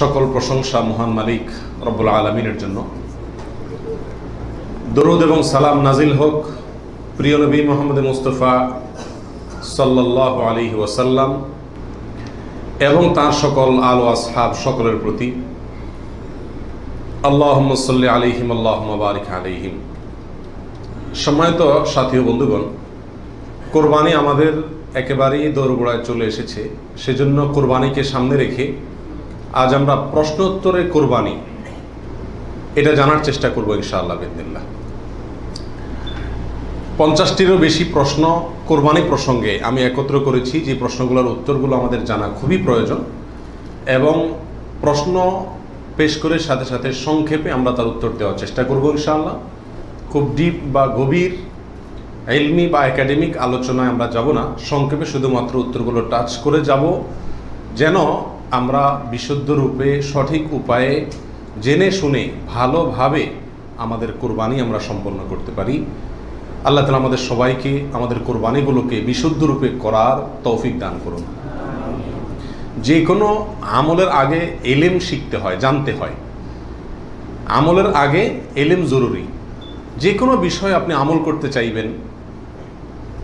সকল প্রশংসা মহান মালিক রব্বুল আলমিনের জন্য। দরুদ এবং সালাম নাজিল হোক প্রিয় নবী মোহাম্মদ মুস্তফা সাল্লাহ আলী ওয়াসাল্লাম এবং তার সকল আলো আসহাব সকলের প্রতি। আল্লাহ সাল্লি আলিহিম আল্লাহ বারিক আলিহিম সম্মানিত সাথী বন্ধুগণ, কোরবানি আমাদের একেবারেই দৌড়গোড়ায় চলে এসেছে। সেজন্য কোরবানিকে সামনে রেখে আজ আমরা প্রশ্নোত্তরে কোরবানি। এটা জানার চেষ্টা করব ইনশাআল্লাহ বিদিল্লা পঞ্চাশটিরও বেশি প্রশ্ন কোরবানি প্রসঙ্গে আমি একত্র করেছি। যে প্রশ্নগুলোর উত্তরগুলো আমাদের জানা খুবই প্রয়োজন এবং প্রশ্ন পেশ করে সাথে সাথে সংক্ষেপে আমরা তার উত্তর দেওয়ার চেষ্টা করব ইনশাআল্লাহ। খুব ডিপ বা গভীর এলমি বা একাডেমিক আলোচনায় আমরা যাব না। সংক্ষেপে শুধুমাত্র উত্তরগুলো টাচ করে যাব। যেন আমরা বিশুদ্ধ রূপে সঠিক উপায়ে জেনে শুনে ভালোভাবে আমাদের কোরবানি আমরা সম্পন্ন করতে পারি। আল্লাহ তালা আমাদের সবাইকে আমাদের কোরবানিগুলোকে বিশুদ্ধ রূপে করার তৌফিক দান করুন। যে কোনো আমলের আগে এলেম শিখতে হয়, জানতে হয়। আমলের আগে এলেম জরুরি। যে কোনো বিষয়ে আপনি আমল করতে চাইবেন,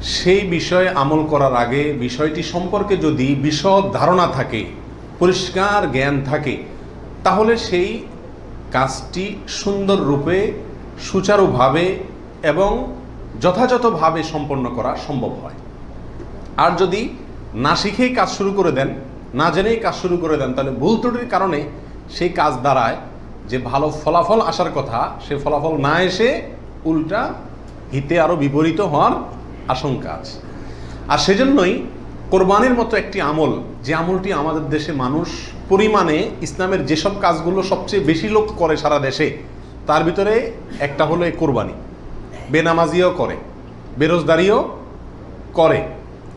সেই বিষয়ে আমল করার আগে বিষয়টি সম্পর্কে যদি বিশদ ধারণা থাকে পরিষ্কার জ্ঞান থাকে, তাহলে সেই কাজটি সুন্দর রূপে, সুচারুভাবে এবং যথাযথভাবে সম্পন্ন করা সম্ভব হয়। আর যদি না শিখেই কাজ শুরু করে দেন, না জেনেই কাজ শুরু করে দেন, তাহলে ভুল ত্রুটির কারণে সেই কাজ দ্বারায় যে ভালো ফলাফল আসার কথা, সে ফলাফল না এসে উল্টা হিতে আরও বিপরীত হওয়ার আশঙ্কা আছে। আর সেজন্যই কোরবানির মতো একটি আমল, যে আমলটি আমাদের দেশে মানুষ পরিমাণে ইসলামের যেসব কাজগুলো সবচেয়ে বেশি লোক করে সারা দেশে, তার ভিতরে একটা হলো এই কোরবানি। বেনামাজিও করে, বেরোজগারিও করে।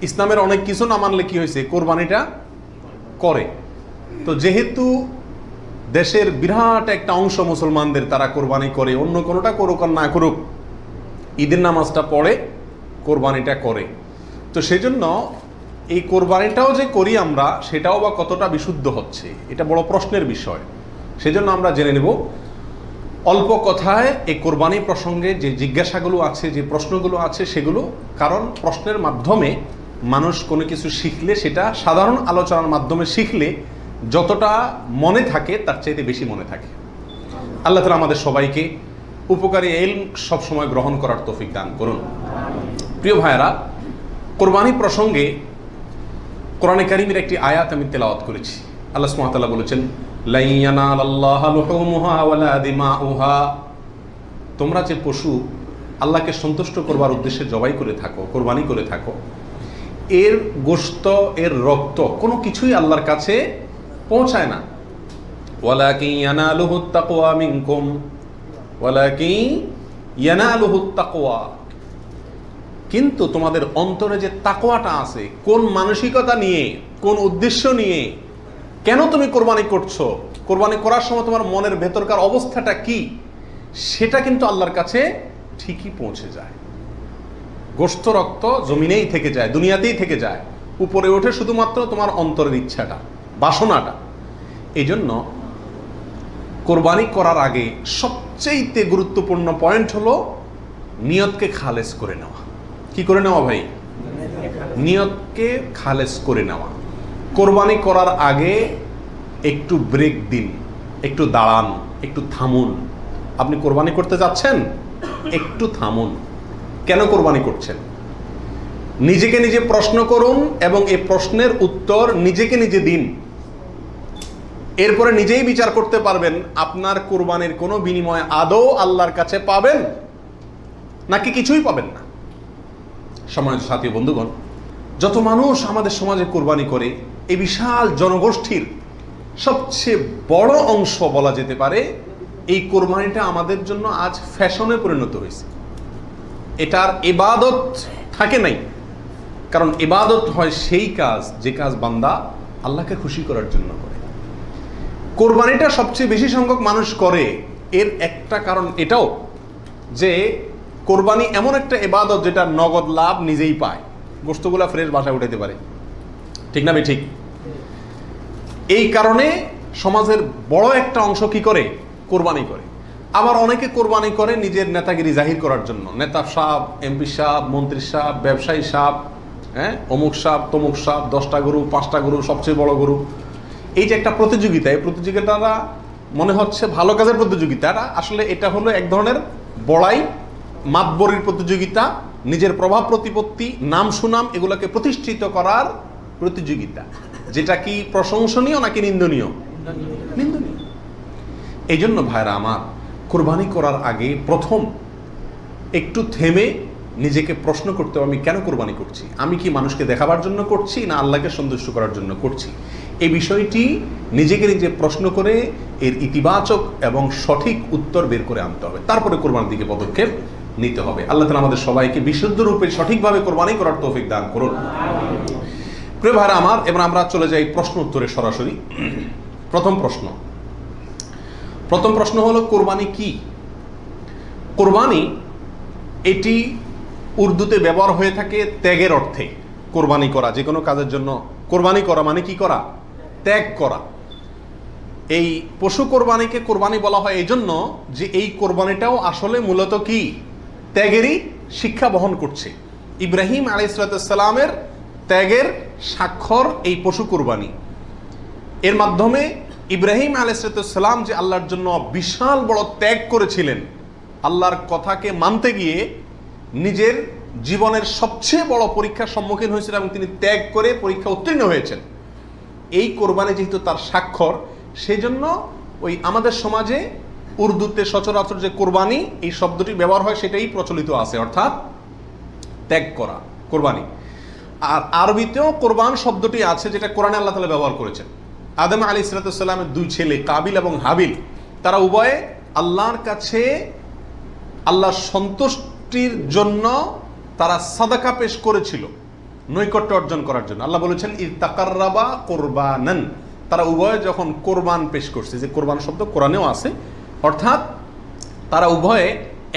ইসলামের অনেক কিছু না মানলে কি হয়েছে? কোরবানিটা করে। তো যেহেতু দেশের বিরাট একটা অংশ মুসলমানদের তারা কোরবানি করে, অন্য কোনোটা করুক আর না করুক, ঈদের নামাজটা পড়ে কোরবানিটা করে। তো সেজন্য এই কোরবানিটাও যে করি আমরা, সেটাও বা কতটা বিশুদ্ধ হচ্ছে? এটা বড় প্রশ্নের বিষয়। সেজন্য আমরা জেনে নেব। অল্প কথায় এই কোরবানি প্রসঙ্গে যে জিজ্ঞাসাগুলো আছে, যে প্রশ্নগুলো আছে, সেগুলো কারণ প্রশ্নের মাধ্যমে মানুষ কোনো কিছু শিখলে, সেটা সাধারণ আলোচনার মাধ্যমে শিখলে যতটা মনে থাকে, তার চাইতে বেশি মনে থাকে। আল্লাহ তালা আমাদের সবাইকে উপকারী এল সবসময় গ্রহণ করার তৌফিক দান করুন। প্রিয় ভাইয়েরা, কোরবানি প্রসঙ্গে কোরআনে কারিমের একটি আয়াত আমি তেলাওয়াত করেছি। আল্লাহ সুমাতাল্লাহ বলেছেন তোমরা যে পশু আল্লাহকে সন্তুষ্ট করবার উদ্দেশ্যে জবাই করে থাকো, কোরবানি করে থাকো, এর গোস্ত এর রক্ত কোনো কিছুই আল্লাহর কাছে পৌঁছায় না। ওয়ালাকি ইয়ানালুহু তাকওয়া মিনকুম। ওয়ালাকি ইয়ানালুহু কিন্তু তোমাদের অন্তরে যে তাকোয়াটা আছে, কোন মানসিকতা নিয়ে, কোন উদ্দেশ্য নিয়ে, কেন তুমি কোরবানি করছ? কোরবানি করার সময় তোমার মনের ভেতরকার অবস্থাটা কি? সেটা কিন্তু আল্লাহর কাছে ঠিকই পৌঁছে যায়। গোস্ত রক্ত জমিনেই থেকে যায়, দুনিয়াতেই থেকে যায়। উপরে ওঠে শুধুমাত্র তোমার অন্তরের ইচ্ছাটা, বাসনাটা। এই জন্য কোরবানি করার আগে সবচেয়ে গুরুত্বপূর্ণ পয়েন্ট হলো নিয়তকে খালেজ করে নেওয়া। কি করে নেওয়া ভাই? নিয়তকে খালেজ করে নেওয়া। কোরবানি করার আগে একটু ব্রেক দিন, একটু দাঁড়ান, একটু থামুন। আপনি কোরবানি করতে যাচ্ছেন? একটু থামুন। কেন কোরবানি করছেন? নিজেকে নিজে প্রশ্ন করুন এবং এই প্রশ্নের উত্তর নিজেকে নিজে দিন। এরপরে নিজেই বিচার করতে পারবেন, আপনার কোরবানির কোনো বিনিময় আদৌ আল্লাহর কাছে পাবেন নাকি কিছুই পাবেন না। সমাজ সাথী বন্ধুগণ, যত মানুষ আমাদের সমাজে কোরবানি করে, এই বিশাল জনগোষ্ঠীর সবচেয়ে বড় অংশ বলা যেতে পারে, এই কোরবানিটা আমাদের জন্য আজ ফ্যাশনে পরিণত হয়েছে। এটার এবাদত থাকে নাই। কারণ এবাদত হয় সেই কাজ, যে কাজ বান্দা আল্লাহকে খুশি করার জন্য করে। কোরবানিটা সবচেয়ে বেশি সংখ্যক মানুষ করে, এর একটা কারণ এটাও যে কোরবানি এমন একটা এবাদত যেটা নগদ লাভ নিজেই পায়। গোস্তগুলা ফ্রেশ বাসায় উঠাইতে পারে। ঠিক না ঠিক। এই কারণে সমাজের বড় একটা অংশ কি করে? কোরবানি করে। আবার অনেকে কোরবানি করে নিজের নেতাগিরি জাহির করার জন্য। নেতা সাহ এমপি সাহ মন্ত্রী সাহ ব্যবসায়ী সাহ হ্যাঁ? অমুক সাপ তমুক সাপ দশটা গরু, পাঁচটা গরু, সবচেয়ে বড় গরু। এই যে একটা প্রতিযোগিতা, এই প্রতিযোগিতাটা মনে হচ্ছে ভালো কাজের প্রতিযোগিতা এটা আসলে এটা হলো এক ধরনের বড়াই মাতবরির প্রতিযোগিতা, নিজের প্রভাব প্রতিপত্তি, নাম সুনাম এগুলোকে প্রতিষ্ঠিত করার প্রতিযোগিতা। যেটা কি প্রশংসনীয় নাকি নিন্দনীয়? নিন্দনীয়। এই জন্য ভাইরা আমার, কোরবানি করার আগে প্রথম একটু থেমে নিজেকে প্রশ্ন করতে আমি কেন কোরবানি করছি? আমি কি মানুষকে দেখাবার জন্য করছি না আল্লাহকে সন্তুষ্ট করার জন্য করছি? এই বিষয়টি নিজেকে নিজে প্রশ্ন করে এর ইতিবাচক এবং সঠিক উত্তর বের করে আনতে হবে। তারপরে কোরবানির দিকে পদক্ষেপ নিতে হবে। আল্লাহ তালা আমাদের সবাইকে বিশুদ্ধ রূপে সঠিকভাবে কোরবানি করার তৌফিক দান করুন। প্রিয় ভাইরা আমার, এবার আমরা চলে যাই প্রশ্ন উত্তরে সরাসরি। প্রথম প্রশ্ন। প্রথম প্রশ্ন হলো, কোরবানি কি? কোরবানি এটি উর্দুতে ব্যবহার হয়ে থাকে ত্যাগের অর্থে। কোরবানি করা, যে কোনো কাজের জন্য। কোরবানি করা মানে কি করা? ত্যাগ করা। এই পশু কোরবানিকে কোরবানি বলা হয় এই জন্য যে এই কোরবানিটাও আসলে মূলত কি? ত্যাগেরই শিক্ষা বহন করছে। ইব্রাহিম আলাইসালামের ত্যাগের স্বাক্ষর এই পশু কোরবানি। এর মাধ্যমে ইব্রাহিম আলাইসালাম যে আল্লাহর জন্য বিশাল বড় ত্যাগ করেছিলেন, আল্লাহর কথাকে মানতে গিয়ে নিজের জীবনের সবচেয়ে বড় পরীক্ষার সম্মুখীন হয়েছিলেন এবং তিনি ত্যাগ করে পরীক্ষা উত্তীর্ণ হয়েছেন। এই কোরবানি যেহেতু তার স্বাক্ষর সেই জন্য ওই আমাদের সমাজে উর্দুতে সচরাচর যে কোরবানি, এই শব্দটি ব্যবহার হয়, সেটাই প্রচলিত আছে, অর্থাৎ ত্যাগ করা, কোরবানি। আর আরবিতেও কোরবান শব্দটি আছে, যেটা কোরআনে আল্লাহ তালা ব্যবহার করেছেন। আদম আলী ইসলাতামের দুই ছেলে, কাবিল এবং হাবিল, তারা উভয়ে আল্লাহর কাছে আল্লাহর সন্তুষ্টির জন্য তারা সাদাকা পেশ করেছিল, নৈকট্য অর্জন করার জন্য। আল্লাহ বলেছেন ই তাকাররাবা কোরবানান। তারা উভয়ে যখন কোরবান পেশ করছে, যে কোরবান শব্দ কোরআনেও আছে অর্থাৎ তারা উভয়ে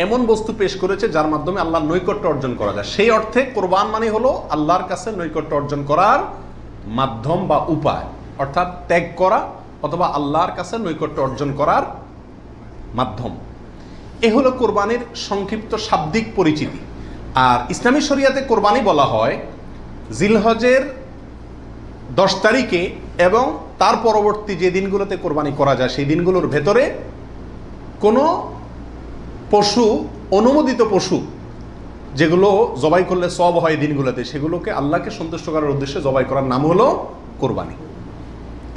এমন বস্তু পেশ করেছে যার মাধ্যমে আল্লাহর নৈকট্য অর্জন করা যায়। সেই অর্থে কোরবান মানে হলো আল্লাহর কাছে নৈকট্য অর্জন করার মাধ্যম বা উপায়। অর্থাৎ ত্যাগ করা অথবা আল্লাহর কাছে নৈকট্য অর্জন করার মাধ্যম। এ হলো কোরবানির সংক্ষিপ্ত শাব্দিক পরিচিতি। আর ইসলামী শরিয়াতে কোরবানি বলা হয় জিলহজের দশ তারিখে এবং তার পরবর্তী যে দিনগুলোতে কোরবানি করা যায়, সেই দিনগুলোর ভেতরে কোনো পশু, অনুমোদিত পশু, যেগুলো জবাই করলে সব হয় দিনগুলোতে, সেগুলোকে আল্লাহকে সন্তুষ্ট করার উদ্দেশ্যে জবাই করার নাম হলো কোরবানি।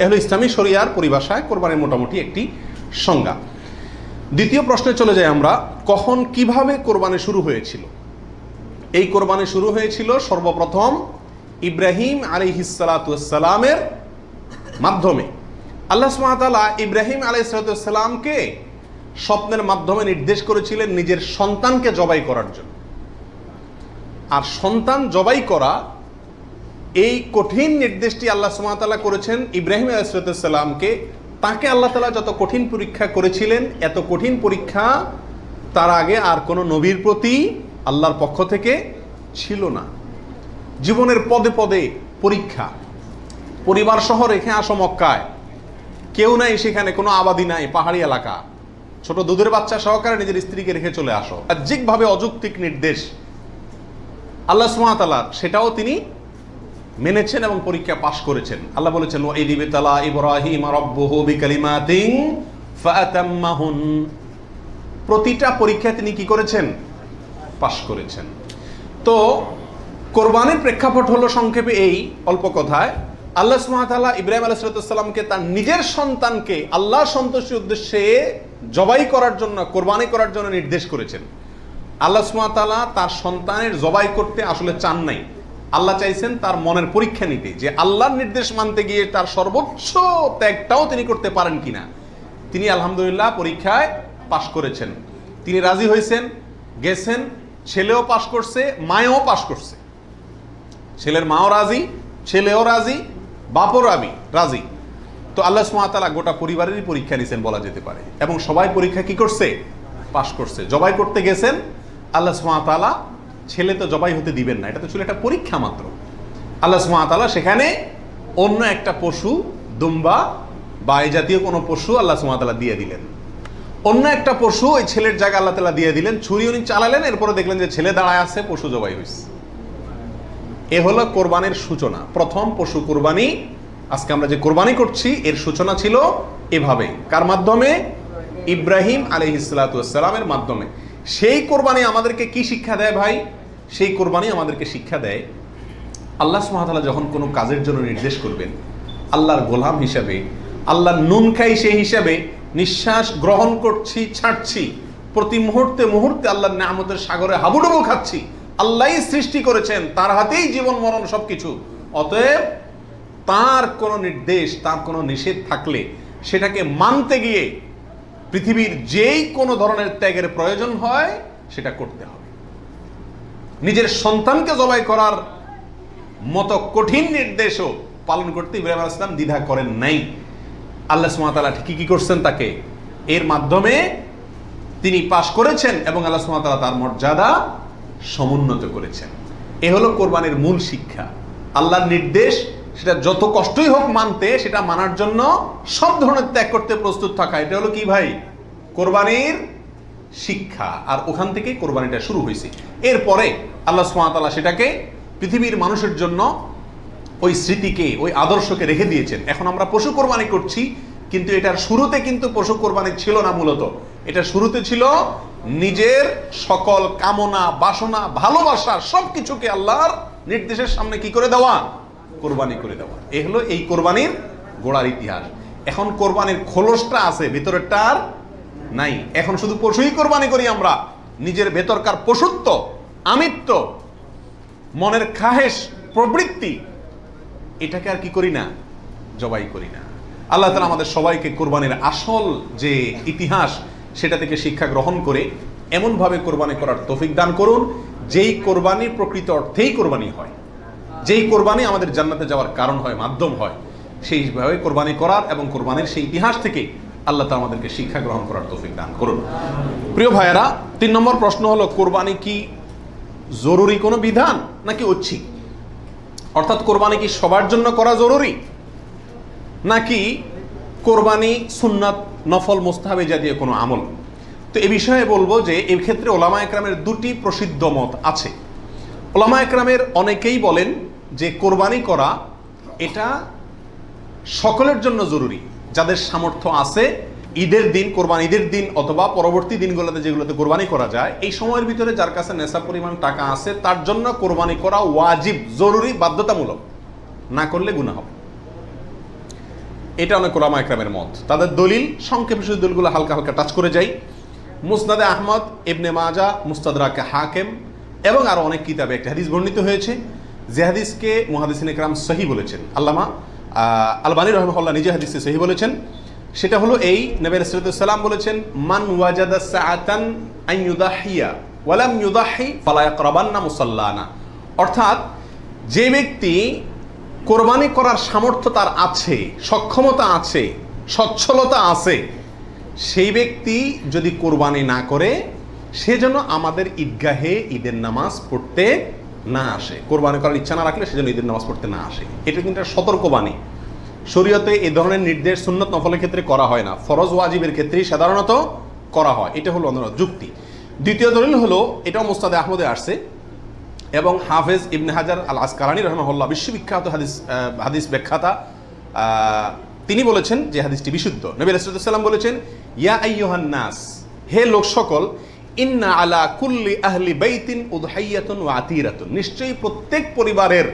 এ হলো ইসলামী শরিয়ার পরিভাষায় কোরবানির মোটামুটি একটি সংজ্ঞা। দ্বিতীয় প্রশ্নে চলে যাই আমরা, কখন কীভাবে কোরবানি শুরু হয়েছিল? এই কোরবানি শুরু হয়েছিল সর্বপ্রথম ইব্রাহিম আলী হিসালাতামের মাধ্যমে। আল্লাহ সুমাতালা ইব্রাহিম আলী স্বপ্নের মাধ্যমে নির্দেশ করেছিলেন নিজের সন্তানকে জবাই করার জন্য। আর সন্তান জবাই করা এই কঠিন নির্দেশটি আল্লাহ সুমাতালা করেছেন ইব্রাহিম আলাইসালামকে তাকে আল্লাহ তালা যত কঠিন পরীক্ষা করেছিলেন, এত কঠিন পরীক্ষা তার আগে আর কোনো নবীর প্রতি আল্লাহর পক্ষ থেকে ছিল না। জীবনের পদে পদে পরীক্ষা। পরিবার সহ রেখে আসো মক্কায়। কেউ নাই সেখানে, কোনো আবাদি নাই, পাহাড়ি এলাকা। ছোট দুধের বাচ্চা সহকারে নিজের স্ত্রীকে রেখে চলে আসো। বাহ্যিকভাবে অযৌক্তিক নির্দেশ। আল্লাহ সুমাতালার সেটাও তিনি মেনেছেন এবং পরীক্ষা পাশ করেছেন। আল্লাহ বলেছেন ও এই দিবে তালা ইব্রাহিম বিকালিমাতিন ফাতাম্মাহুন। প্রতিটা পরীক্ষায় তিনি কি করেছেন? পাশ করেছেন। তো কোরবানির প্রেক্ষাপট হলো সংক্ষেপে এই অল্প কথায়, আল্লাহ সুমাতাল্লাহ ইব্রাহিম আলাইসালামকে তার নিজের সন্তানকে আল্লাহ সন্তোষের উদ্দেশ্যে জবাই করার জন্য, কোরবানি করার জন্য নির্দেশ করেছেন। আল্লাহ সুমাতাল্লাহ তার সন্তানের জবাই করতে আসলে চান নাই। আল্লাহ চাইছেন তার মনের পরীক্ষা নিতে, যে আল্লাহর নির্দেশ মানতে গিয়ে তার সর্বোচ্চ ত্যাগটাও তিনি করতে পারেন কিনা। তিনি আলহামদুলিল্লাহ পরীক্ষায় পাশ করেছেন। তিনি রাজি হয়েছেন, গেছেন, ছেলেও পাশ করছে, মায়েও পাশ করছে। ছেলের মাও রাজি, ছেলেও রাজি, বাপও রাবি, রাজি। তো আল্লাহ সুমাতালা গোটা পরিবারেরই পরীক্ষা নিছেন বলা যেতে পারে। এবং সবাই পরীক্ষা কি করছে? পাশ করছে। জবাই করতে গেছেন, আল্লাহ সুমাতালা ছেলে তো জবাই হতে দিবেন না, এটা তো ছিল একটা পরীক্ষা মাত্র। আল্লাহ সুমাতালা সেখানে অন্য একটা পশু, দুম্বা বা এই জাতীয় কোনো পশু আল্লাহ সুমাতালা দিয়ে দিলেন। অন্য একটা পশু ওই ছেলের জায়গা আল্লাহ তালা দিয়ে দিলেন, ছুরি উনি চালালেন, এরপরে দেখলেন যে ছেলে দাঁড়ায় আছে, পশু জবাই হয়েছে এ হলো কোরবানির সূচনা। প্রথম পশু কোরবানি আজকে আমরা যে কোরবানি করছি, এর সূচনা ছিল এভাবে কার মাধ্যমে? ইব্রাহিম আলী ইসলাতামের মাধ্যমে। সেই কোরবানি আমাদেরকে কি শিক্ষা দেয় ভাই? সেই কোরবানি আমাদেরকে শিক্ষা দেয় আল্লাহ সুহাতালা যখন কোনো কাজের জন্য নির্দেশ করবেন, আল্লাহর গোলাম হিসাবে, আল্লাহর নুন খাই সেই হিসাবে নিঃশ্বাস গ্রহণ করছি, ছাড়ছি, প্রতি মুহূর্তে মুহূর্তে আল্লাহর নামতের সাগরে হাবুডুবু খাচ্ছি, আল্লাহই সৃষ্টি করেছেন, তার হাতেই জীবন মরণ সবকিছু। অতএব তার কোনো নির্দেশ, তার কোনো নিষেধ থাকলে সেটাকে মানতে গিয়ে পৃথিবীর যেই কোনো ধরনের ত্যাগের প্রয়োজন হয়, সেটা করতে হবে। নিজের সন্তানকে জবাই করার মতো কঠিন নির্দেশও পালন করতে ইব্রাহিম আল ইসলাম দ্বিধা করেন নাই। আল্লাহ সুমাতালা কি কি করছেন তাকে? এর মাধ্যমে তিনি পাশ করেছেন এবং আল্লাহ সুমাতালা তার মর্যাদা সমুন্নত করেছেন। এ হলো কোরবানির মূল শিক্ষা। আল্লাহর নির্দেশ সেটা যত কষ্টই হোক মানতে, সেটা মানার জন্য সব ধরনের ত্যাগ করতে প্রস্তুত থাকা। এটা হলো কি ভাই? কোরবানির শিক্ষা। আর ওখান থেকেই কোরবানিটা শুরু হয়েছে। এরপরে আল্লাহ সুমাতালা সেটাকে পৃথিবীর মানুষের জন্য ওই স্মৃতিকে, ওই আদর্শকে রেখে দিয়েছেন। এখন আমরা পশু কোরবানি করছি, কিন্তু এটার শুরুতে কিন্তু পশু কোরবানি ছিল না মূলত। এটা শুরুতে ছিল নিজের সকল কামনা, বাসনা, ভালোবাসা সব কিছুকে আল্লাহর নির্দেশের সামনে কি করে দেওয়া? কোরবানি করে দেওয়া। এ হলো এই কোরবানির গোড়ার ইতিহাস। এখন কোরবানির খোলসটা আছে, ভেতরেরটা আর নাই। এখন শুধু পশুই কোরবানি করি আমরা। নিজের ভেতরকার পশুত্ব, আমিত্ব, মনের খাহেশ, প্রবৃত্তি, এটাকে আর কি করি না? জবাই করি না। আল্লাহ তালা আমাদের সবাইকে কোরবানির আসল যে ইতিহাস, সেটা থেকে শিক্ষা গ্রহণ করে এমনভাবে কোরবানি করার তৌফিক দান করুন, যেই কোরবানি প্রকৃত অর্থেই কোরবানি হয়। যেই কোরবানি আমাদের জান্নাতে যাওয়ার কারণ হয়, মাধ্যম হয় সেইভাবে কোরবানি করার এবং কোরবানির সেই ইতিহাস থেকে আল্লাহ তালা আমাদেরকে শিক্ষা গ্রহণ করার তৌফিক দান করুন। প্রিয় ভাইয়েরা, তিন নম্বর প্রশ্ন হলো, কোরবানি কি জরুরি কোনো বিধান নাকি ঐচ্ছিক? অর্থাৎ কোরবানি কি সবার জন্য করা জরুরি? নাকি কোরবানি সুন্নাত, নফল, মোস্তাহাবে জাতীয় কোনো আমল? তো এ বিষয়ে বলব যে এই ক্ষেত্রে ওলামা একরামের দুটি প্রসিদ্ধ মত আছে। ওলামা একরামের অনেকেই বলেন যে কোরবানি করা, এটা সকলের জন্য জরুরি। যাদের সামর্থ্য আছে, ঈদের দিন, কোরবানি ঈদের দিন অথবা পরবর্তী দিনগুলোতে যেগুলোতে কোরবানি করা যায়, এই সময়ের ভিতরে যার কাছে নেশা পরিমাণ টাকা আছে, তার জন্য কোরবানি করা ওয়াজিব, জরুরি, বাধ্যতামূলক। না করলে গুণা হবে। এটা অনেক ওলামা একরামের মত। তাদের দলিল, সংক্ষেপে শুধু দলিলগুলো হালকা হালকা টাচ করে যাই। মুসনাদে আহমদ, ইবনে মাজা মুস্তাদরাকে হাকেম এবং আরও অনেক কিতাবে একটা হাদিস বর্ণিত হয়েছে। যে হাদিসকে মুহাদিসিন একরাম সহি বলেছেন। আল্লামা আলবানী রহমল্লা নিজে হাদিসে সহি বলেছেন। সেটা হলো এই নবী রাসূলুল্লাহ বলেছেন, মান ওয়াজাদা সাআতান আন ইউদাহিয়া ওয়ালাম ইউদাহি ফালা ইয়াকরাবান্না মুসাল্লানা। অর্থাৎ যে ব্যক্তি কোরবানি করার সামর্থ্য তার আছে, সক্ষমতা আছে, সচ্ছলতা আছে, সেই ব্যক্তি যদি কোরবানি না করে, সে যেন আমাদের ঈদগাহে ঈদের নামাজ পড়তে না আসে। কোরবানি করার ইচ্ছা না রাখলে সেজন্য ঈদের নামাজ পড়তে না আসে। এটা কিন্তু একটা সতর্কবাণী। শরীয়তে এই ধরনের নির্দেশ সুন্নত নফলের ক্ষেত্রে করা হয় না। ফরজ ওয়াজিবের ক্ষেত্রেই সাধারণত করা হয়। এটা হলো অন্য যুক্তি। দ্বিতীয় দলিল হলো, এটাও মোস্তাদে আহমদে আসছে এবং হাফেজ ইবনে হাজার আল আসকারানি রহমহল্লা বিশ্ববিখ্যাত হাদিস হাদিস ব্যাখ্যাতা তিনি বলেছেন যে হাদিসটি বিশুদ্ধ। নবী রাসুলাম বলেছেন, ইয়া আইয়ুহান নাস, হে লোক সকল ইন্না আলা কুল্লি আহলি বাইতিন উদহাইয়াতুন ওয়া আতিরাতুন। নিশ্চয়ই প্রত্যেক পরিবারের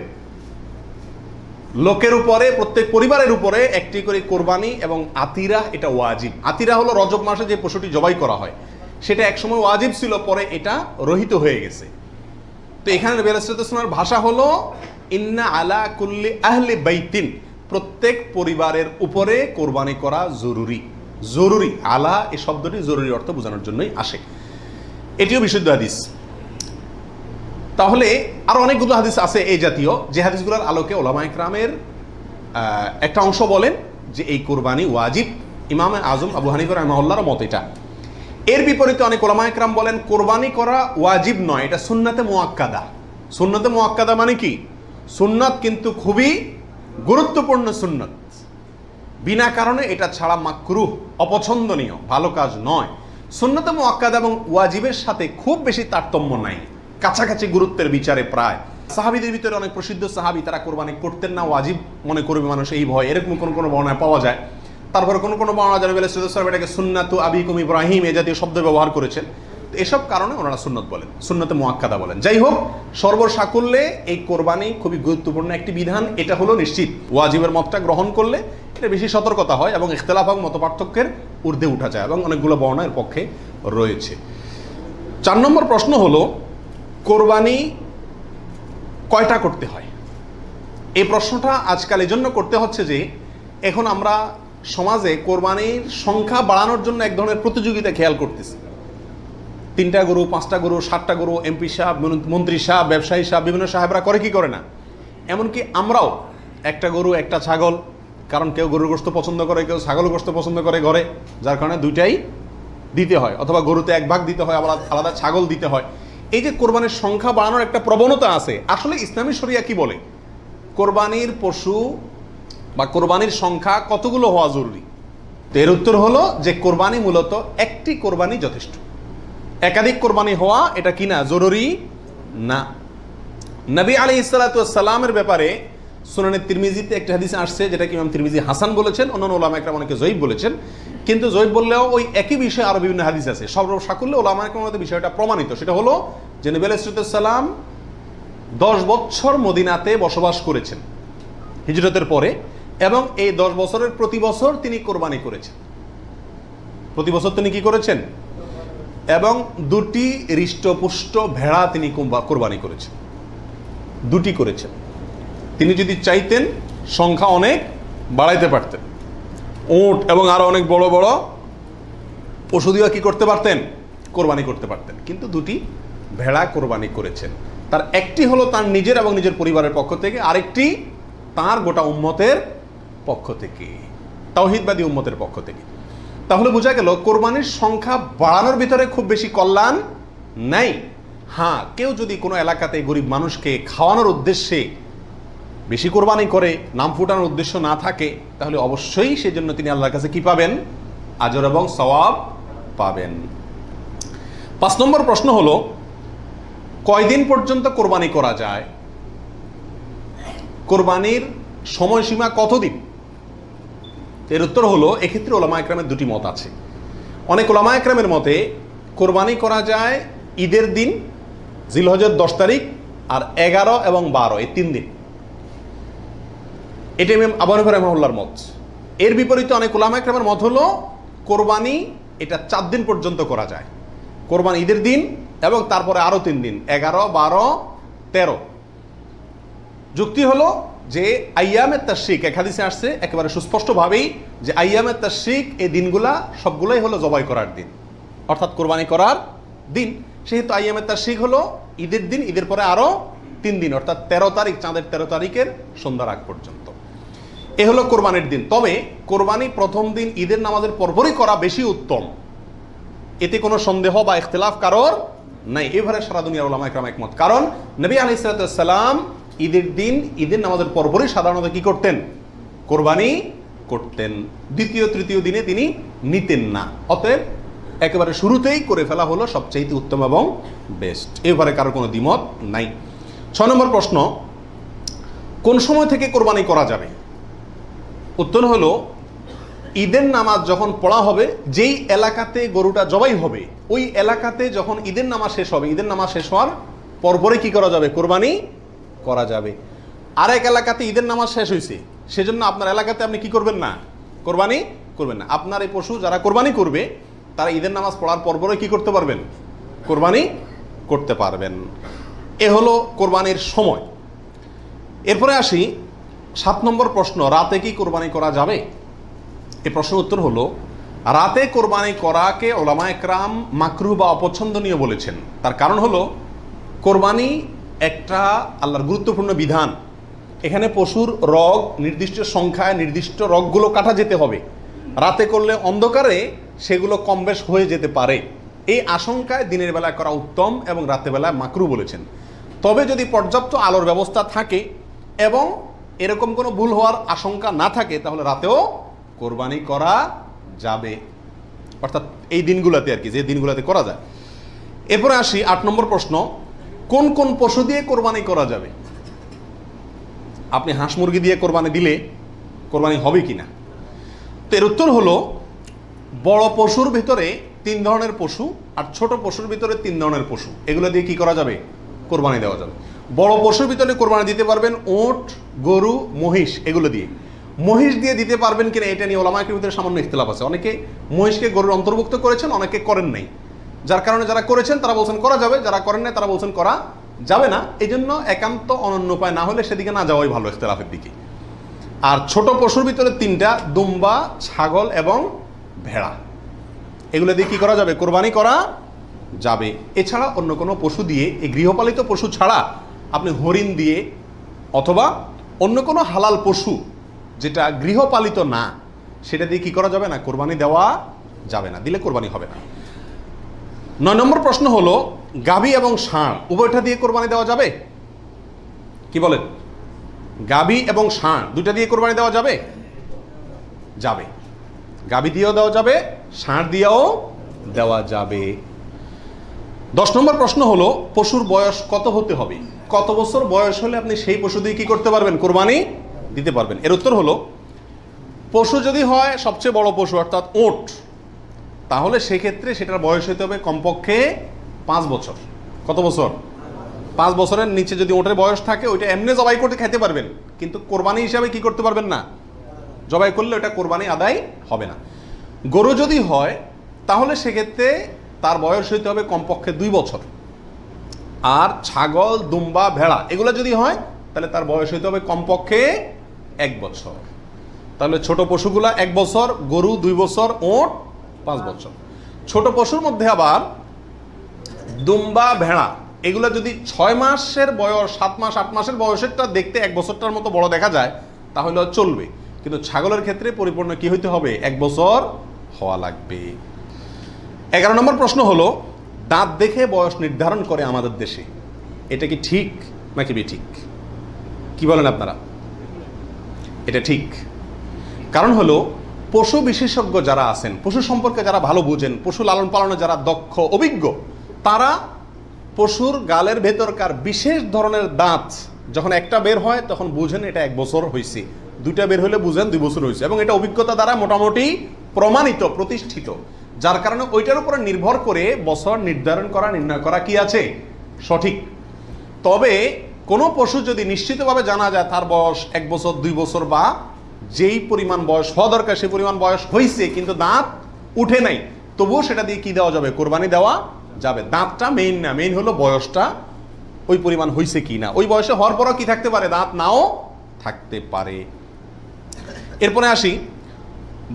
লোকের উপরে, প্রত্যেক পরিবারের উপরে একটি করে কোরবানি এবং আতিরা এটা ওয়াজিব। আতিরা হলো রজব মাসে যে পশুটি জবাই করা হয়। সেটা একসময় ওয়াজিব ছিল, পরে এটা রহিত হয়ে গেছে। তো এখানে বেলাসের ভাষা হলো, ইন্না আলা কুল্লি আহলি বাইতিন। প্রত্যেক পরিবারের উপরে কোরবানি করা জরুরি। জরুরি। আলা এই শব্দটি জরুরি অর্থ বোঝানোর জন্যই আসে। এটিও বিশুদ্ধ হাদিস। তাহলে আরও অনেকগুলো হাদিস আছে এই জাতীয়। যে হাদিসগুলোর আলোকে ওলামা ইকরামের একটা অংশ বলেন যে এই কোরবানি ওয়াজিব। ইমাম আজম আবু হানিফর রহমাল্লার মত এটা। এর বিপরীতে অনেক ওলামা ইকরাম বলেন, কোরবানি করা ওয়াজিব নয়, এটা সুন্নাতে মোয়াক্কাদা। সুন্নাতে মোয়াক্কাদা মানে কি? সুন্নত কিন্তু খুবই গুরুত্বপূর্ণ সুন্নত। বিনা কারণে এটা ছাড়া মাকরুহ, অপছন্দনীয়, ভালো কাজ নয়। সুন্নত মোয়াক্কাদ এবং ওয়াজিবের সাথে খুব বেশি তারতম্য নাই। কাছাকাছি গুরুত্বের বিচারে প্রায়। সাহাবিদের ভিতরে অনেক প্রসিদ্ধ সাহাবি, তারা কোরবানি করতেন না, ওয়াজিব মনে করবে মানুষ এই ভয়। এরকম কোনো কোনো বর্ণায় পাওয়া যায়। তারপরে কোনো কোনো বর্ণনা জানাবে সাহেব এটাকে সুন্নাতু আবিকুম ইব্রাহিম, এ জাতীয় শব্দ ব্যবহার করেছেন। তো এসব কারণে ওনারা সুন্নত বলেন, সুন্নতে মোয়াক্কাদা বলেন। যাই হোক, সর্বসাকুল্যে এই কোরবানি খুবই গুরুত্বপূর্ণ একটি বিধান, এটা হলো নিশ্চিত। ওয়াজিবের মতটা গ্রহণ করলে এটা বেশি সতর্কতা হয় এবং ইখতলাফ এবং মত পার্থক্যের ঊর্ধ্বে উঠা যায় এবং অনেকগুলো বর্ণা এর পক্ষে রয়েছে। চার নম্বর প্রশ্ন হলো, কোরবানি কয়টা করতে হয়? এই প্রশ্নটা আজকাল এই জন্য করতে হচ্ছে যে, এখন আমরা সমাজে কোরবানির সংখ্যা বাড়ানোর জন্য এক ধরনের প্রতিযোগিতা খেয়াল করতেছি। তিনটা গরু, পাঁচটা গরু, সাতটা গরু, এমপি সাহেব মন্ত্রী সাহেব, ব্যবসায়ী সাহেব, বিভিন্ন সাহেবরা করে কি করে না? এমনকি আমরাও একটা গরু, একটা ছাগল কারণ কেউ গরুর গোস্ত পছন্দ করে, কেউ ছাগল গোস্ত পছন্দ করে ঘরে, যার কারণে দুইটাই দিতে হয়, অথবা গরুতে এক ভাগ দিতে হয়, আবার আলাদা ছাগল দিতে হয়। এই যে কোরবানির সংখ্যা বাড়ানোর একটা প্রবণতা আছে, আসলে ইসলামী শরিয়া কি বলে? কোরবানির পশু বা কোরবানির সংখ্যা কতগুলো হওয়া জরুরি? এর উত্তর হলো যে কোরবানি মূলত একটি কোরবানি যথেষ্ট। একাধিক কোরবানি হওয়া এটা কি না? জরুরি না। নবী আলী ইসালাতামের ব্যাপারে সুনানি তিরমিজিতে একটা হাদিস আসছে যেটা কি ইমাম তিরমিজি হাসান বলেছেন, অন্যান্য ওলামা একরাম অনেকে জয়ীব বলেছেন। কিন্তু জয়ীব বললেও ওই একই বিষয়ে আরও বিভিন্ন হাদিস আছে। সব সাকুল্যে ওলামা একরাম বিষয়টা প্রমাণিত। সেটা হলো যে নবী আলাইসালাম দশ বছর মদিনাতে বসবাস করেছেন, হিজরতের পরে, এবং এই দশ বছরের প্রতি বছর তিনি কোরবানি করেছেন। প্রতি বছর তিনি কি করেছেন? এবং দুটি হৃষ্টপুষ্ট ভেড়া তিনি কোরবানি করেছেন। দুটি করেছেন। তিনি যদি চাইতেন, সংখ্যা অনেক বাড়াইতে পারতেন। ওট এবং আরও অনেক বড় বড় দিয়ে কি করতে পারতেন? কোরবানি করতে পারতেন। কিন্তু দুটি ভেড়া কোরবানি করেছেন। তার একটি হলো তার নিজের এবং নিজের পরিবারের পক্ষ থেকে, আরেকটি তার গোটা উম্মতের পক্ষ থেকে, তাওহিদবাদী উম্মতের পক্ষ থেকে। তাহলে বোঝা গেল, কোরবানির সংখ্যা বাড়ানোর ভিতরে খুব বেশি কল্যাণ নাই। হ্যাঁ কেউ যদি কোনো এলাকাতে গরিব মানুষকে খাওয়ানোর উদ্দেশ্যে বেশি কোরবানি করে, নাম ফুটানোর উদ্দেশ্য না থাকে, তাহলে অবশ্যই সেজন্য তিনি আল্লাহর কাছে কি পাবেন? আজর এবং সওয়াব পাবেন। পাঁচ নম্বর প্রশ্ন হলো, কয়দিন পর্যন্ত কোরবানি করা যায়? কোরবানির সময়সীমা কতদিন? এর উত্তর হলো, এক্ষেত্রে ওলামা একরামের দুটি মত আছে। অনেক ওলামা একরামের মতে, কোরবানি করা যায় ঈদের দিন জিলহজের দশ তারিখ আর এগারো এবং বারো, এই তিন দিন। এটি এম আবরফর রহমার মত। এর বিপরীতে অনেক ওলামা একরামের মত হলো, কোরবানি এটা চার দিন পর্যন্ত করা যায়। কোরবানি ঈদের দিন এবং তারপরে আরও তিন দিন, এগারো, বারো, তেরো। যুক্তি হলো যে আইয়ামের তাশিক এক হাদিসে আসছে, একেবারে সুস্পষ্টভাবেই যে আইয়ামের তাশিক এই দিনগুলা সবগুলোই হলো জবাই করার দিন। অর্থাৎ কোরবানি করার দিন। সেহেতু আইয়ামের তাশিক হলো ঈদের দিন, ঈদের পরে আরও তিন দিন, অর্থাৎ তেরো তারিখ, চাঁদের তেরো তারিখের সন্ধ্যার আগ পর্যন্ত। এ হলো কোরবানির দিন। তবে কোরবানি প্রথম দিন ঈদের নামাজের পরপরই করা বেশি উত্তম। এতে কোনো সন্দেহ বা ইখতলাফ কারোর নাই। এবারে সারা দুনিয়ার ওলামা একরাম একমত। কারণ নবী আলাইসালাম ঈদের দিন, ঈদের নামাজের পরপরই সাধারণত কি করতেন? কোরবানি করতেন। দ্বিতীয়, তৃতীয় দিনে তিনি নিতেন না। অতএব একেবারে শুরুতেই করে ফেলা হলো সবচেয়ে উত্তম এবং বেস্ট এবারে কারও কোনো দ্বিমত নাই। ছ নম্বর প্রশ্ন, কোন সময় থেকে কোরবানি করা যাবে? উত্তর হলো, ঈদের নামাজ যখন পড়া হবে, যেই এলাকাতে গরুটা জবাই হবে, ওই এলাকাতে যখন ঈদের নামাজ শেষ হবে, ঈদের নামাজ শেষ হওয়ার পরপরে কি করা যাবে? কোরবানি করা যাবে। আরেক এলাকাতে ঈদের নামাজ শেষ হয়েছে সেজন্য আপনার এলাকাতে আপনি কি করবেন না? কোরবানি করবেন না। আপনার এই পশু যারা কোরবানি করবে, তারা ঈদের নামাজ পড়ার পরপরে কি করতে পারবেন? কোরবানি করতে পারবেন। এ হলো কোরবানির সময়। এরপরে আসি সাত নম্বর প্রশ্ন, রাতে কি কোরবানি করা যাবে? এ প্রশ্নের উত্তর হলো, রাতে কোরবানি করাকে ওলামা একরাম মাকরু বা অপছন্দনীয় বলেছেন। তার কারণ হলো, কোরবানি একটা আল্লাহর গুরুত্বপূর্ণ বিধান। এখানে পশুর রগ, নির্দিষ্ট সংখ্যায় নির্দিষ্ট রগগুলো কাটা যেতে হবে। রাতে করলে অন্ধকারে সেগুলো কম বেশ হয়ে যেতে পারে। এই আশঙ্কায় দিনের বেলায় করা উত্তম এবং রাতেবেলায় মাকরু বলেছেন। তবে যদি পর্যাপ্ত আলোর ব্যবস্থা থাকে এবং এরকম কোনো ভুল হওয়ার আশঙ্কা না থাকে, তাহলে রাতেও কোরবানি করা যাবে। অর্থাৎ এই দিনগুলোতে আর কি, যে দিনগুলোতে করা যায়। এরপরে আসি, আট নম্বর প্রশ্ন, কোন কোন পশু দিয়ে কোরবানি করা যাবে? আপনি হাঁস মুরগি দিয়ে কোরবানি দিলে কোরবানি হবে কি না তো এর উত্তর হলো, বড় পশুর ভিতরে তিন ধরনের পশু আর ছোট পশুর ভিতরে তিন ধরনের পশু। এগুলো দিয়ে কি করা যাবে? কোরবানি দেওয়া যাবে। বড় পশুর ভিতরে কোরবানি দিতে পারবেন ওট, গরু, মহিষ, এগুলো দিয়ে। মহিষ দিয়ে দিতে পারবেন কিনা এটা নিয়ে ওলামাকের ভিতরে সামান্য ইখতলাফ আছে। অনেকে মহিষকে গরুর অন্তর্ভুক্ত করেছেন, অনেকে করেন নাই। যার কারণে যারা করেছেন, তারা বলছেন করা যাবে, যারা করেন নাই, তারা বলছেন করা যাবে না। এই জন্য একান্ত অনন্য উপায় না হলে সেদিকে না যাওয়াই ভালো ইখতলাফের দিকে। আর ছোট পশুর ভিতরে তিনটা, দুম্বা, ছাগল এবং ভেড়া। এগুলো দিয়ে কি করা যাবে? কোরবানি করা যাবে। এছাড়া অন্য কোনো পশু দিয়ে, এই গৃহপালিত পশু ছাড়া আপনি হরিণ দিয়ে অথবা অন্য কোনো হালাল পশু যেটা গৃহপালিত না, সেটা দিয়ে কি করা যাবে না? কোরবানি দেওয়া যাবে না, দিলে কোরবানি হবে না। নয় নম্বর প্রশ্ন হলো গাভী এবং ষাঁড় উভয়টা দিয়ে কোরবানি দেওয়া যাবে? কি বলেন? গাভী এবং ষাঁড় দুইটা দিয়ে কোরবানি দেওয়া যাবে? যাবে। গাভী দিয়েও দেওয়া যাবে, ষাঁড় দিয়েও দেওয়া যাবে। দশ নম্বর প্রশ্ন হলো, পশুর বয়স কত হতে হবে? কত বছর বয়স হলে আপনি সেই পশু দিয়ে কি করতে পারবেন? কোরবানি দিতে পারবেন। এর উত্তর হলো, পশু যদি হয় সবচেয়ে বড় পশু, অর্থাৎ ওট, তাহলে সেক্ষেত্রে সেটার বয়স হতে হবে কমপক্ষে পাঁচ বছর। কত বছর? পাঁচ বছরের নিচে যদি ওটের বয়স থাকে, ওইটা এমনি জবাই করতে খেতে পারবেন। কিন্তু কোরবানি হিসাবে কি করতে পারবেন না? জবাই করলে ওটা কোরবানি আদায় হবে না। গরু যদি হয়, তাহলে সেক্ষেত্রে তার বয়স হইতে হবে কমপক্ষে দুই বছর। আর ছাগল, দুম্বা, ভেড়া, এগুলো যদি হয়, তাহলে তার বয়স হইতে হবে কমপক্ষে এক বছর। তাহলে ছোট পশুগুলা এক বছর, গরু দুই বছর, ওট পাঁচ বছর। ছোট পশুর মধ্যে আবার দুম্বা, ভেড়া, এগুলো যদি ছয় মাসের বয়স, সাত মাস, আট মাসের বয়সেরটা দেখতে এক বছরটার মতো বড় দেখা যায়, তাহলে চলবে। কিন্তু ছাগলের ক্ষেত্রে পরিপূর্ণ কি হইতে হবে? এক বছর হওয়া লাগবে। এগারো নম্বর প্রশ্ন হলো দাঁত দেখে বয়স নির্ধারণ করে আমাদের দেশে। এটা কি ঠিক নাকি ঠিক কি বলেন আপনারা? এটা ঠিক। কারণ হলো, পশু বিশেষজ্ঞ যারা আছেন, পশু সম্পর্কে যারা ভালো বুঝেন, পশু লালন পালনে যারা দক্ষ, অভিজ্ঞ, তারা পশুর গালের ভেতরকার বিশেষ ধরনের দাঁত যখন একটা বের হয়, তখন বুঝেন এটা এক বছর হয়েছে দুইটা বের হলে বুঝেন দুই বছর হয়েছে এবং এটা অভিজ্ঞতা দ্বারা মোটামুটি প্রমাণিত, প্রতিষ্ঠিত। যার কারণে ওইটার উপরে নির্ভর করে বছর নির্ধারণ করা, নির্ণয় করা কি আছে? সঠিক। তবে কোনো পশু যদি নিশ্চিতভাবে জানা যায় তার বয়স এক বছর, দুই বছর বা যেই পরিমাণ বয়স, হওয়া দরকার সেই পরিমাণ বয়স হয়েছে কিন্তু দাঁত উঠে নাই, তবুও সেটা দিয়ে কি দেওয়া যাবে? কোরবানি দেওয়া যাবে। দাঁতটা মেইন না মেইন হলো বয়সটা ওই পরিমাণ হয়েছে কি না। ওই বয়সে হওয়ার পরও কি থাকতে পারে? দাঁত নাও থাকতে পারে। এরপরে আসি।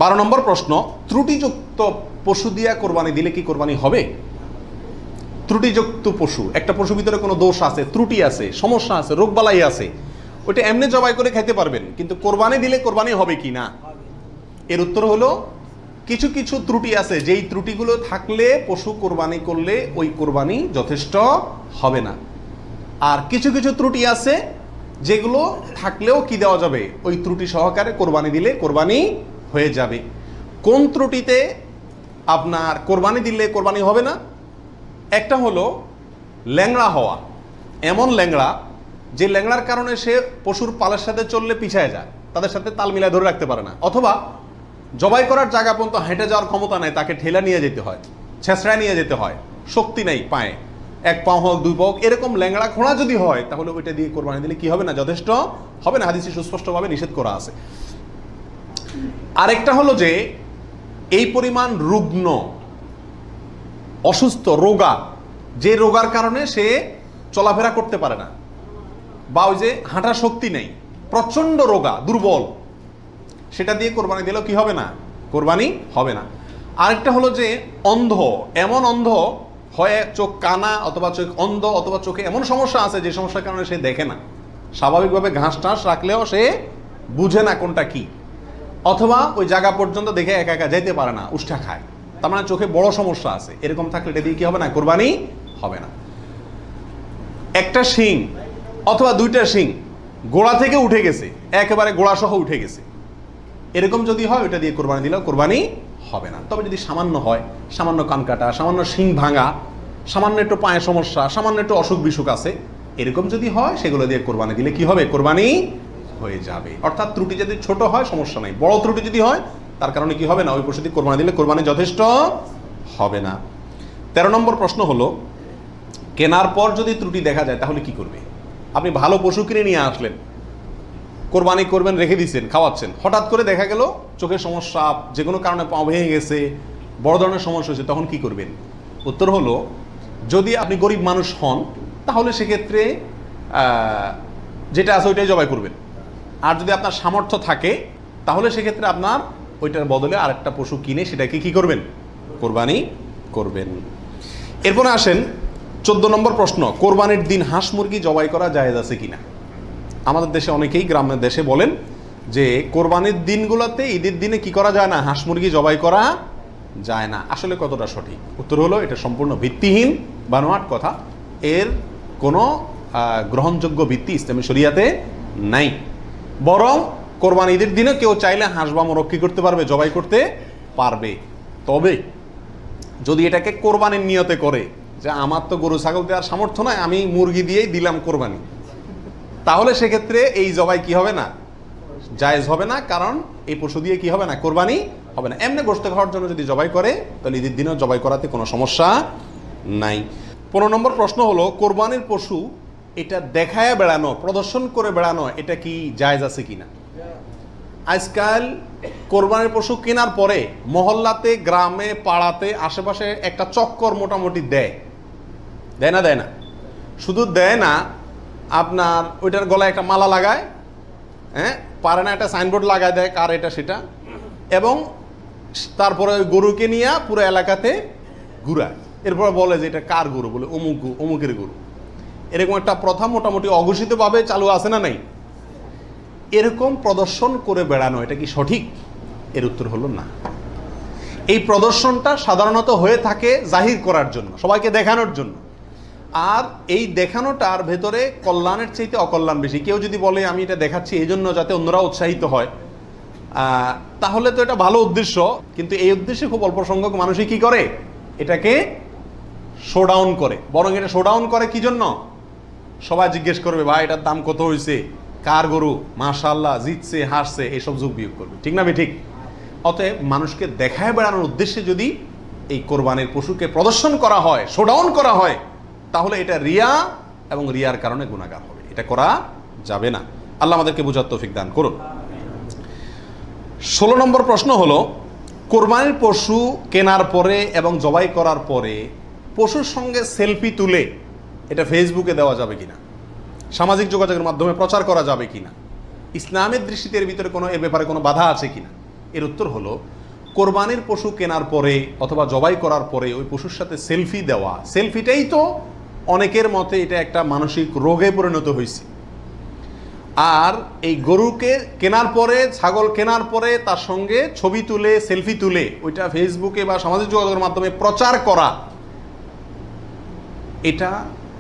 বারো নম্বর প্রশ্ন, ত্রুটিযুক্ত পশু দিয়া কোরবানি দিলে কি কোরবানি হবে? ত্রুটিযুক্ত পশু। একটা পশু ভিতরে কোনো দোষ আছে, ত্রুটি আছে, সমস্যা আছে, রোগবালাই আছে, ওইটা এমনি জবাই করে খাইতে পারবেন। কিন্তু কোরবানি দিলে কোরবানি হবে কি না? এর উত্তর হলো, কিছু কিছু ত্রুটি আছে, যেই ত্রুটিগুলো থাকলে পশু কোরবানি করলে ওই কোরবানি যথেষ্ট হবে না। আর কিছু কিছু ত্রুটি আছে, যেগুলো থাকলেও কি দেওয়া যাবে? ওই ত্রুটি সহকারে কোরবানি দিলে কোরবানি হয়ে যাবে। কোন ত্রুটিতে আপনার কোরবানি দিলে কোরবানি হবে না। একটা হলো ল্যাংড়া হওয়া। এমন ল্যাংড়া যে ল্যাংড়ার কারণে সে পশুর পালের সাথে চললে পিছায় যায়, তাদের সাথে তাল মিলায় ধরে রাখতে পারে না। অথবা জবাই করার জায়গা পর্যন্ত হেঁটে যাওয়ার ক্ষমতা নেই, তাকে ঠেলা নিয়ে যেতে হয়, ছেঁচড়ায় নিয়ে যেতে হয়, শক্তি নেই পায়ে। এক পাও হোক, দুই পাও এরকম ল্যাংড়া খোঁড়া যদি হয়, তাহলে ওইটা দিয়ে কোরবানি দিলে কি হবে না? যথেষ্ট হবে না? হাদিসে সুস্পষ্টভাবে নিষেধ করা আছে। আরেকটা হলো যে এই পরিমাণ রুগ্ন, অসুস্থ, রোগা, যে রোগার কারণে সে চলাফেরা করতে পারে না। বা ওই যে হাঁটার শক্তি নেই, প্রচণ্ড রোগা, দুর্বল, সেটা দিয়ে কোরবানি দিলেও কি হবে না? কোরবানি হবে না। আরেকটা হলো যে অন্ধ, এমন অন্ধ, হয় চোখ কানা অথবা চোখ অন্ধ অথবা চোখে এমন সমস্যা আছে যে সমস্যার কারণে সে দেখে না। স্বাভাবিকভাবে ঘাস টাস রাখলেও সে বুঝে না কোনটা কি। অথবা ওই জায়গা পর্যন্ত দেখে একা একা যেতে পারে না, উষ্ঠা খায়। তার মানে চোখে বড় সমস্যা আছে। এরকম থাকলে এটা দিয়ে কি হবে না? কোরবানি হবে না। একটা শিং অথবা দুইটা শিং গোড়া থেকে উঠে গেছে, একেবারে গোড়া সহ উঠে গেছে। এরকম যদি হয় ওটা দিয়ে কোরবানি দিলেও কোরবানি হবে না। তবে যদি সামান্য হয়, সামান্য কান কাটা, সামান্য শিং ভাঙা, সামান্য একটু পায়ে সমস্যা, সামান্য একটু অসুখ বিসুখ আছে, এরকম যদি হয়, সেগুলো দিয়ে কোরবানি দিলে কি হবে? কোরবানি হয়ে যাবে। অর্থাৎ ত্রুটি যদি ছোট হয়, সমস্যা নাই। বড় ত্রুটি যদি হয়, তার কারণে কি হবে না? ওই পশু দিয়ে কোরবানি দিলে কোরবানি যথেষ্ট হবে না। তেরো নম্বর প্রশ্ন হলো, কেনার পর যদি ত্রুটি দেখা যায়, তাহলে কি করবে? আপনি ভালো পশু কিনে নিয়ে আসলেন। কোরবানি করবেন, রেখে দিচ্ছেন খাওয়াচ্ছেন। হঠাৎ করে দেখা গেল, চোখের সমস্যা, যে কোনো কারণে পা ভেঙে গেছে, বড় ধরনের সমস্যা হয়েছে, তখন কি করবেন? উত্তর হলো, যদি আপনি গরিব মানুষ হন, তাহলে সেক্ষেত্রে যেটা আছে ওইটাই জবাই করবেন। আর যদি আপনার সামর্থ্য থাকে, তাহলে সেক্ষেত্রে আপনার ওইটার বদলে আরেকটা পশু কিনে সেটাকে কি করবেন? কোরবানি করবেন। এরপরে আসেন চোদ্দ নম্বর প্রশ্ন, কোরবানির দিন হাঁস মুরগি জবাই করা জায়েজ আছে কিনা? আমাদের দেশে অনেকেই গ্রামের দেশে বলেন যে, কোরবানির দিনগুলোতে ঈদের দিনে কি করা যায় না? হাঁস মুরগি জবাই করা যায় না। আসলে কতটা সঠিক? উত্তর হলো, এটা সম্পূর্ণ ভিত্তিহীন বানোয়াট কথা। এর কোনো গ্রহণযোগ্য ভিত্তি ইসলামী শরিয়াতে নাই। বরং কোরবানি ঈদের দিনে কেউ চাইলে হাঁস বা মোরগ কি করতে পারবে, জবাই করতে পারবে। তবে যদি এটাকে কোরবানির নিয়তে করে যে আমার তো গরু, ছাগল দেওয়ার সামর্থ্য নয় আমি মুরগি দিয়েই দিলাম কোরবানি, তাহলে সেক্ষেত্রে এই জবাই কি হবে না? জায়েজ হবে না, কারণ এই পশু দিয়ে কি হবে না? কোরবানি হবে না। এমনি গোস্ত খাওয়ার জন্য যদি জবাই করে, তাহলে ঈদের দিনেও জবাই করাতে কোনো সমস্যা নাই। পনেরো নম্বর প্রশ্ন হলো, কোরবানির পশু এটা দেখায় বেড়ানো, প্রদর্শন করে বেড়ানো, এটা কি জায়জ আছে কিনা? আজকাল কোরবানির পশু কেনার পরে মহল্লাতে, গ্রামে, পাড়াতে, আশেপাশে একটা চক্কর মোটামুটি দেয়। দেয় না দেয় না? শুধু দেয় না, আপনার ওইটার গলায় একটা মালা লাগায় হ্যাঁ? পারে না একটা সাইনবোর্ড লাগায় দেয় কার এটা সেটা। এবং তারপরে ওই গরুকে নিয়ে পুরো এলাকাতে ঘুরায়। এরপর বলে যে এটা কার গরু? বলে অমুক অমুকের গরু। এরকম একটা প্রথা মোটামুটি অঘোষিতভাবে চালু আছে না নাই? এরকম প্রদর্শন করে বেড়ানো, এটা কি সঠিক? এর উত্তর হলো না। এই প্রদর্শনটা সাধারণত হয়ে থাকে জাহির করার জন্য, সবাইকে দেখানোর জন্য। আর এই দেখানোটার ভেতরে কল্যাণের চাইতে অকল্যাণ বেশি। কেউ যদি বলে, আমি এটা দেখাচ্ছি এই জন্য যাতে অন্যরা উৎসাহিত হয় তাহলে তো এটা ভালো উদ্দেশ্য। কিন্তু এই উদ্দেশ্যে খুব অল্প সংখ্যক মানুষই কী করে? এটাকে শোডাউন করে। বরং এটা শোডাউন করে কি জন্য? সবাই জিজ্ঞেস করবে, ভাই, এটার দাম কত হয়েছে কার গরু? মাশাল্লাহ জিতছে হাসছে এসব যোগ বিয়োগ করবে। ঠিক না ঠিক? অতএব মানুষকে দেখায় বেড়ানোর উদ্দেশ্যে যদি এই কোরবানির পশুকে প্রদর্শন করা হয় শোডাউন করা হয়, তাহলে এটা রিয়া এবং রিয়ার কারণে গুণাগার হবে। এটা করা যাবে না। আল্লাহ আমাদেরকে বোঝার তৌফিক দান করুন। ষোলো নম্বর প্রশ্ন হলো, কোরবানির পশু কেনার পরে এবং জবাই করার পরে পশুর সঙ্গে সেলফি তুলে এটা ফেসবুকে দেওয়া যাবে কিনা? সামাজিক যোগাযোগের মাধ্যমে প্রচার করা যাবে কিনা? ইসলামের দৃষ্টিতে এর ভিতরে কোনো এর ব্যাপারে কোনো বাধা আছে কিনা? এর উত্তর হলো, কোরবানির পশু কেনার পরে অথবা জবাই করার পরে ওই পশুর সাথে সেলফি দেওয়া। সেলফিটাই তো অনেকের মতে এটা একটা মানসিক রোগে পরিণত হয়েছে। আর এই গরুকে কেনার পরে, ছাগল কেনার পরে তার সঙ্গে ছবি তুলে, সেলফি তুলে, ওইটা ফেসবুকে বা সামাজিক যোগাযোগের মাধ্যমে প্রচার করা, এটা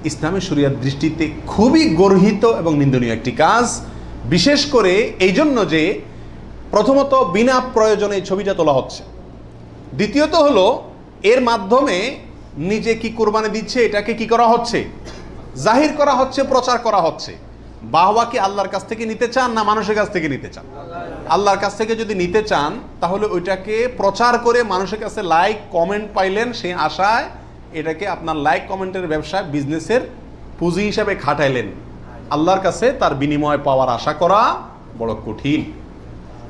ইসলামের শরিয়ার দৃষ্টিতে খুবই গর্হিত এবং নিন্দনীয় একটি কাজ। বিশেষ করে এই জন্য যে প্রথমত বিনা প্রয়োজনে এই ছবিটা তোলা হচ্ছে। দ্বিতীয়ত হলো, এর মাধ্যমে নিজে কি কোরবানি দিচ্ছে, এটাকে কি করা হচ্ছে? জাহির করা হচ্ছে, প্রচার করা হচ্ছে। বাহবা কি আল্লাহর কাছ থেকে নিতে চান না মানুষের কাছ থেকে নিতে চান? আল্লাহর কাছ থেকে যদি নিতে চান, তাহলে ওইটাকে প্রচার করে মানুষের কাছে লাইক কমেন্ট পাইলেন সেই আশায় এটাকে আপনার লাইক কমেন্টের ব্যবসায় বিজনেসের পুঁজি হিসাবে খাটাইলেন। আল্লাহর কাছে তার বিনিময় পাওয়ার আশা করা বড় কঠিন।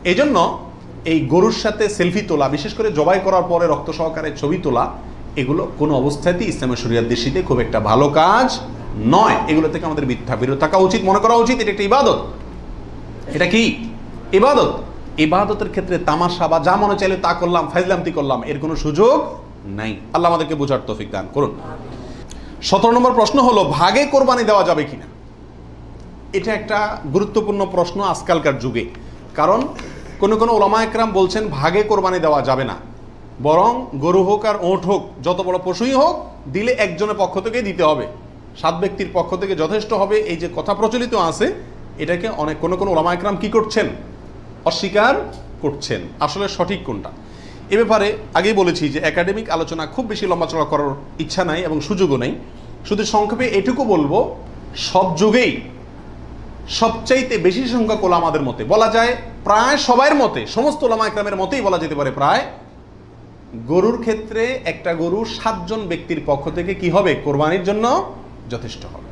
এই জন্য এই গরুর সাথে সেলফি তোলা, বিশেষ করে জবাই করার পরে রক্ত সহকারে ছবি তোলা, এগুলো কোনো অবস্থাতেই ইসলামের শরিয়ার দৃষ্টিতে খুব একটা ভালো কাজ নয়। এগুলো থেকে আমাদের মিথ্যা বিরত থাকা উচিত, মনে করা উচিত, এটা একটা ইবাদত। এটা কি? ইবাদত। ইবাদতের ক্ষেত্রে তামাশা বা যা মনে চাইলে তা করলাম, ফাইজলামতি করলাম, এর কোনো সুযোগ নাই। আল্লাহ আমাদেরকে বোঝার তৌফিক দান করুন। সতেরো নম্বর প্রশ্ন হলো, ভাগে কোরবানি দেওয়া যাবে কিনা? এটা একটা গুরুত্বপূর্ণ প্রশ্ন আজকালকার যুগে। কারণ কোনো কোনো ওলামা একরাম বলছেন, ভাগে কোরবানি দেওয়া যাবে না। বরং গরু হোক আর ওঁট হোক, যত বড় পশুই হোক, দিলে একজনের পক্ষ থেকে দিতে হবে। সাত ব্যক্তির পক্ষ থেকে যথেষ্ট হবে। এই যে কথা প্রচলিত আছে, এটাকে অনেক কোনো কোনো ওলামা একরাম কী করছেন? অস্বীকার করছেন। আসলে সঠিক কোনটা? এ ব্যাপারে আগেই বলেছি যে একাডেমিক আলোচনা খুব বেশি লম্বাচড়া করার ইচ্ছা নাই এবং সুযোগও নেই। শুধু সংক্ষেপে এটুকু বলব, সব যুগেই সবচাইতে বেশি সংখ্যক ওলামাদের মতে। বলা যায় প্রায় সবার মতে, সমস্ত ওলামা একরামের মতেই বলা যেতে পারে প্রায়। গরুর ক্ষেত্রে একটা গরু সাতজন ব্যক্তির পক্ষ থেকে কি হবে? কোরবানির জন্য যথেষ্ট হবে।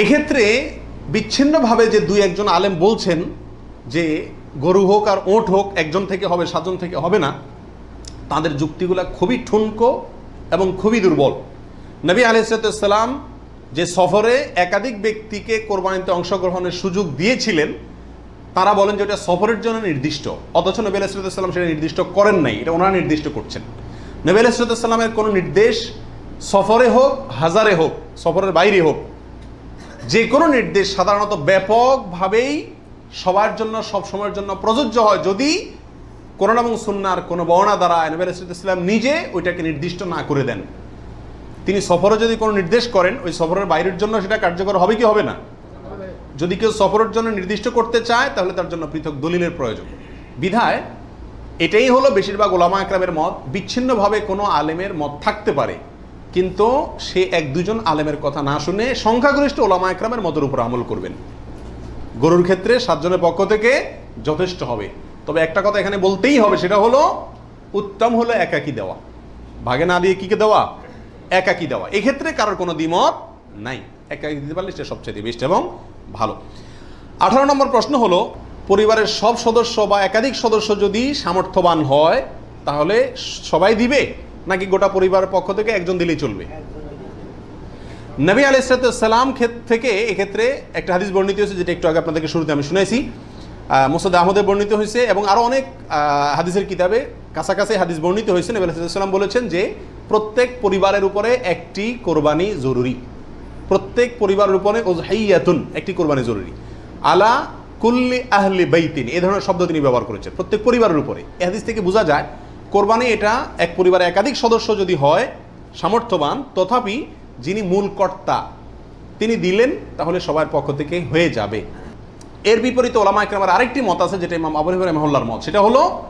এক্ষেত্রে বিচ্ছিন্নভাবে যে দুই একজন আলেম বলছেন যে গরু হোক আর ওঁট হোক, একজন থেকে হবে, সাতজন থেকে হবে না। তাদের যুক্তিগুলো খুবই ঠুনকো এবং খুবই দুর্বল। নবী আলাইসালাম যে সফরে একাধিক ব্যক্তিকে কোরবানিতে অংশগ্রহণের সুযোগ দিয়েছিলেন, তারা বলেন যে এটা সফরের জন্য নির্দিষ্ট। অথচ নবী আলাইসালাম সেটা নির্দিষ্ট করেন নাই, এটা ওনারা নির্দিষ্ট করছেন। নবী আলাইসালামের কোনো নির্দেশ সফরে হোক, হাজারে হোক, সফরের বাইরে হোক, যে কোনো নির্দেশ সাধারণত ব্যাপকভাবেই সবার জন্য, সব সময়ের জন্য প্রযোজ্য হয় যদি কোরআন এবং সুন্নার কোনো বর্ণা দ্বারা নবী ইসলাম নিজে ওইটাকে নির্দিষ্ট না করে দেন। তিনি সফরে যদি কোনো নির্দেশ করেন, ওই সফরের বাইরের জন্য সেটা কার্যকর হবে কি হবে না? যদি কেউ সফরের জন্য নির্দিষ্ট করতে চায়, তাহলে তার জন্য পৃথক দলিলের প্রয়োজন। বিধায় এটাই হলো বেশিরভাগ ওলামা একরামের মত, বিচ্ছিন্নভাবে কোনো আলেমের মত থাকতে পারে। কিন্তু সে এক দুজন আলেমের কথা না শুনে সংখ্যাগরিষ্ঠ ওলামা একরামের মতের উপর আমল করবেন। গরুর ক্ষেত্রে সাতজনের পক্ষ থেকে যথেষ্ট হবে। তবে একটা কথা এখানে বলতেই হবে, সেটা হলো উত্তম হলো একাকি দেওয়া। ভাগে না দিয়ে কিকে দেওয়া? একাকি দেওয়া। এক্ষেত্রে কারোর কোনো দ্বিমত নাই। একাকি দিতে পারলে সেটা সবচেয়ে বেস্ট এবং ভালো। আঠারো নম্বর প্রশ্ন হলো, পরিবারের সব সদস্য বা একাধিক সদস্য যদি সামর্থ্যবান হয়, তাহলে সবাই দিবে? নাকি গোটা পরিবারের পক্ষ থেকে একজন দিলেই চলবে? নবী আলাইসালাম থেকে এক্ষেত্রে একটা হাদিস বর্ণিত হয়েছে, যেটা একটু আগে আপনাদেরকে শুরুতে আমি শুনেছি। মোসাদ আহমদের বর্ণিত হয়েছে এবং আরও অনেক হাদিসের কিতাবে কাছাকাছি হাদিস বর্ণিত হয়েছে। নবী আলাইসাল্লাম বলেছেন যে, প্রত্যেক পরিবারের উপরে একটি কোরবানি জরুরি। প্রত্যেক পরিবারের উপরে ওজহাইয়াতুন একটি কোরবানি জরুরি। আলা কুল্লি আহলি বাইতিন, এ ধরনের শব্দ তিনি ব্যবহার করেছেন, প্রত্যেক পরিবারের উপরে। এ হাদিস থেকে বোঝা যায়, কোরবানি এটা এক পরিবারে একাধিক সদস্য যদি হয়, সামর্থ্যবান, তথাপি যিনি মূল কর্তা, তিনি দিলেন, তাহলে সবার পক্ষ থেকে হয়ে যাবে। এর বিপরীতে ওলামা একরামের আরেকটি মত আছে, যেটা ইমাম আবু হিবার মহল্লার মত। সেটা হলো,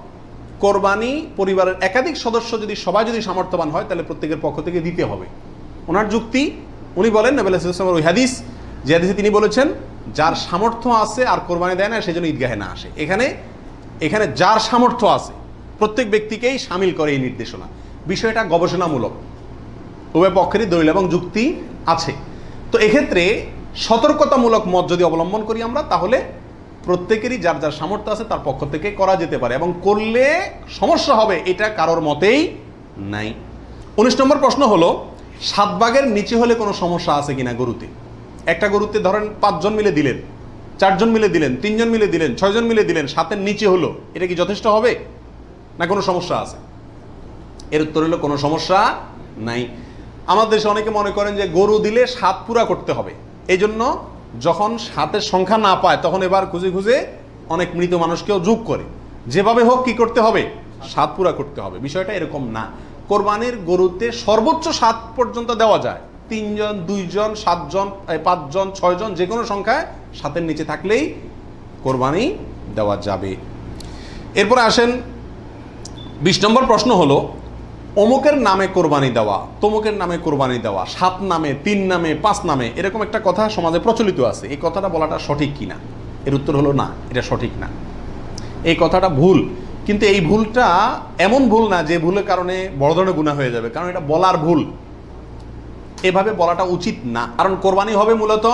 কোরবানি পরিবারের একাধিক সদস্য যদি, সবাই যদি সামর্থ্যবান হয়, তাহলে প্রত্যেকের পক্ষ থেকে দিতে হবে। ওনার যুক্তি, উনি বলেন নবেল ওই হাদিস, যে হাদিসে তিনি বলেছেন, যার সামর্থ্য আছে আর কোরবানি দেয় না, সেজন্য ঈদগাহে না আসে। এখানে এখানে যার সামর্থ্য আছে, প্রত্যেক ব্যক্তিকেই সামিল করে এই নির্দেশনা। বিষয়টা গবেষণামূলক। উভয় পক্ষেরই দলিল এবং যুক্তি আছে। তো এক্ষেত্রে সতর্কতামূলক মত যদি অবলম্বন করি আমরা, তাহলে প্রত্যেকেরই যার যার সামর্থ্য আছে তার পক্ষ থেকে করা যেতে পারে এবং করলে সমস্যা হবে এটা কারোর মতেই নাই। উনিশ নম্বর প্রশ্ন হলো, সাত ভাগের নিচে হলে কোনো সমস্যা আছে কিনা গরুতে? একটা গরুতে ধরেন পাঁচজন মিলে দিলেন, চারজন মিলে দিলেন, তিনজন মিলে দিলেন, ছয়জন মিলে দিলেন, সাতের নিচে হলো, এটা কি যথেষ্ট হবে? না কোনো সমস্যা আছে? এর উত্তর হলো কোনো সমস্যা নাই। আমাদের দেশে অনেকে মনে করেন যে গরু দিলে সাত পুরা করতে হবে। এই জন্য যখন সাতের সংখ্যা না পায়, তখন এবার খুঁজে খুঁজে অনেক মৃত মানুষকেও যোগ করে। যেভাবে হোক কি করতে হবে? সাত পুরা করতে হবে। বিষয়টা এরকম না। কোরবানির গরুতে সর্বোচ্চ সাত পর্যন্ত দেওয়া যায়। তিনজন, দুইজন, সাতজন পাঁচজন, ছয়জন যে কোনো সংখ্যায় সাতের নিচে থাকলেই কোরবানি দেওয়া যাবে। এরপরে আসেন বিশ নম্বর প্রশ্ন হলো অমুকের নামে কোরবানি দেওয়া, তমুকের নামে কোরবানি দেওয়া, সাত নামে, তিন নামে, পাঁচ নামে, এরকম একটা কথা সমাজে প্রচলিত আছে। এই কথাটা বলাটা সঠিক কিনা এর উত্তর হলো না, এটা সঠিক না। এই কথাটা ভুল, কিন্তু এই ভুলটা এমন ভুল না যে ভুলের কারণে বড় ধরনের গুণা হয়ে যাবে, কারণ এটা বলার ভুল। এভাবে বলাটা উচিত না, কারণ কোরবানি হবে মূলত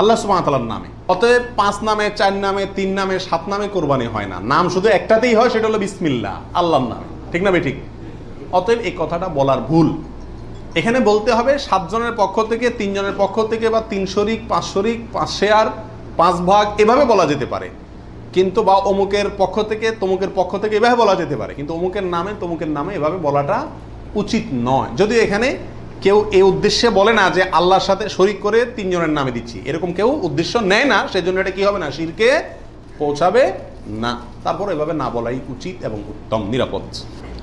আল্লাহ সুবাহতালার নামে। অতএব পাঁচ নামে, চার নামে, তিন নামে, সাত নামে কোরবানি হয় না। নাম শুধু একটাতেই হয়, সেটা হলো বিসমিল্লা আল্লাহর নামে। ঠিক না ঠিক? অতএব এই কথাটা বলার ভুল। এখানে বলতে হবে সাতজনের পক্ষ থেকে, তিনজনের পক্ষ থেকে বা তিন শরিক, পাঁচ শরিক, পাঁচ শেয়ার, পাঁচ ভাগ, এভাবে বলা যেতে পারে। কিন্তু বা অমুকের পক্ষ থেকে, তমুকের পক্ষ থেকে এভাবে বলা যেতে পারে। কিন্তু অমুকের নামে, তমুকের নামে এভাবে বলাটা উচিত নয়। যদিও এখানে কেউ এই উদ্দেশ্যে বলে না যে আল্লাহর সাথে শরিক করে তিনজনের নামে দিচ্ছি। এরকম কেউ উদ্দেশ্য নেয় না, সেজন্য এটা কি হবে না? শিরকে পৌঁছাবে না। তারপর এভাবে না বলাই উচিত এবং উত্তম, নিরাপদ।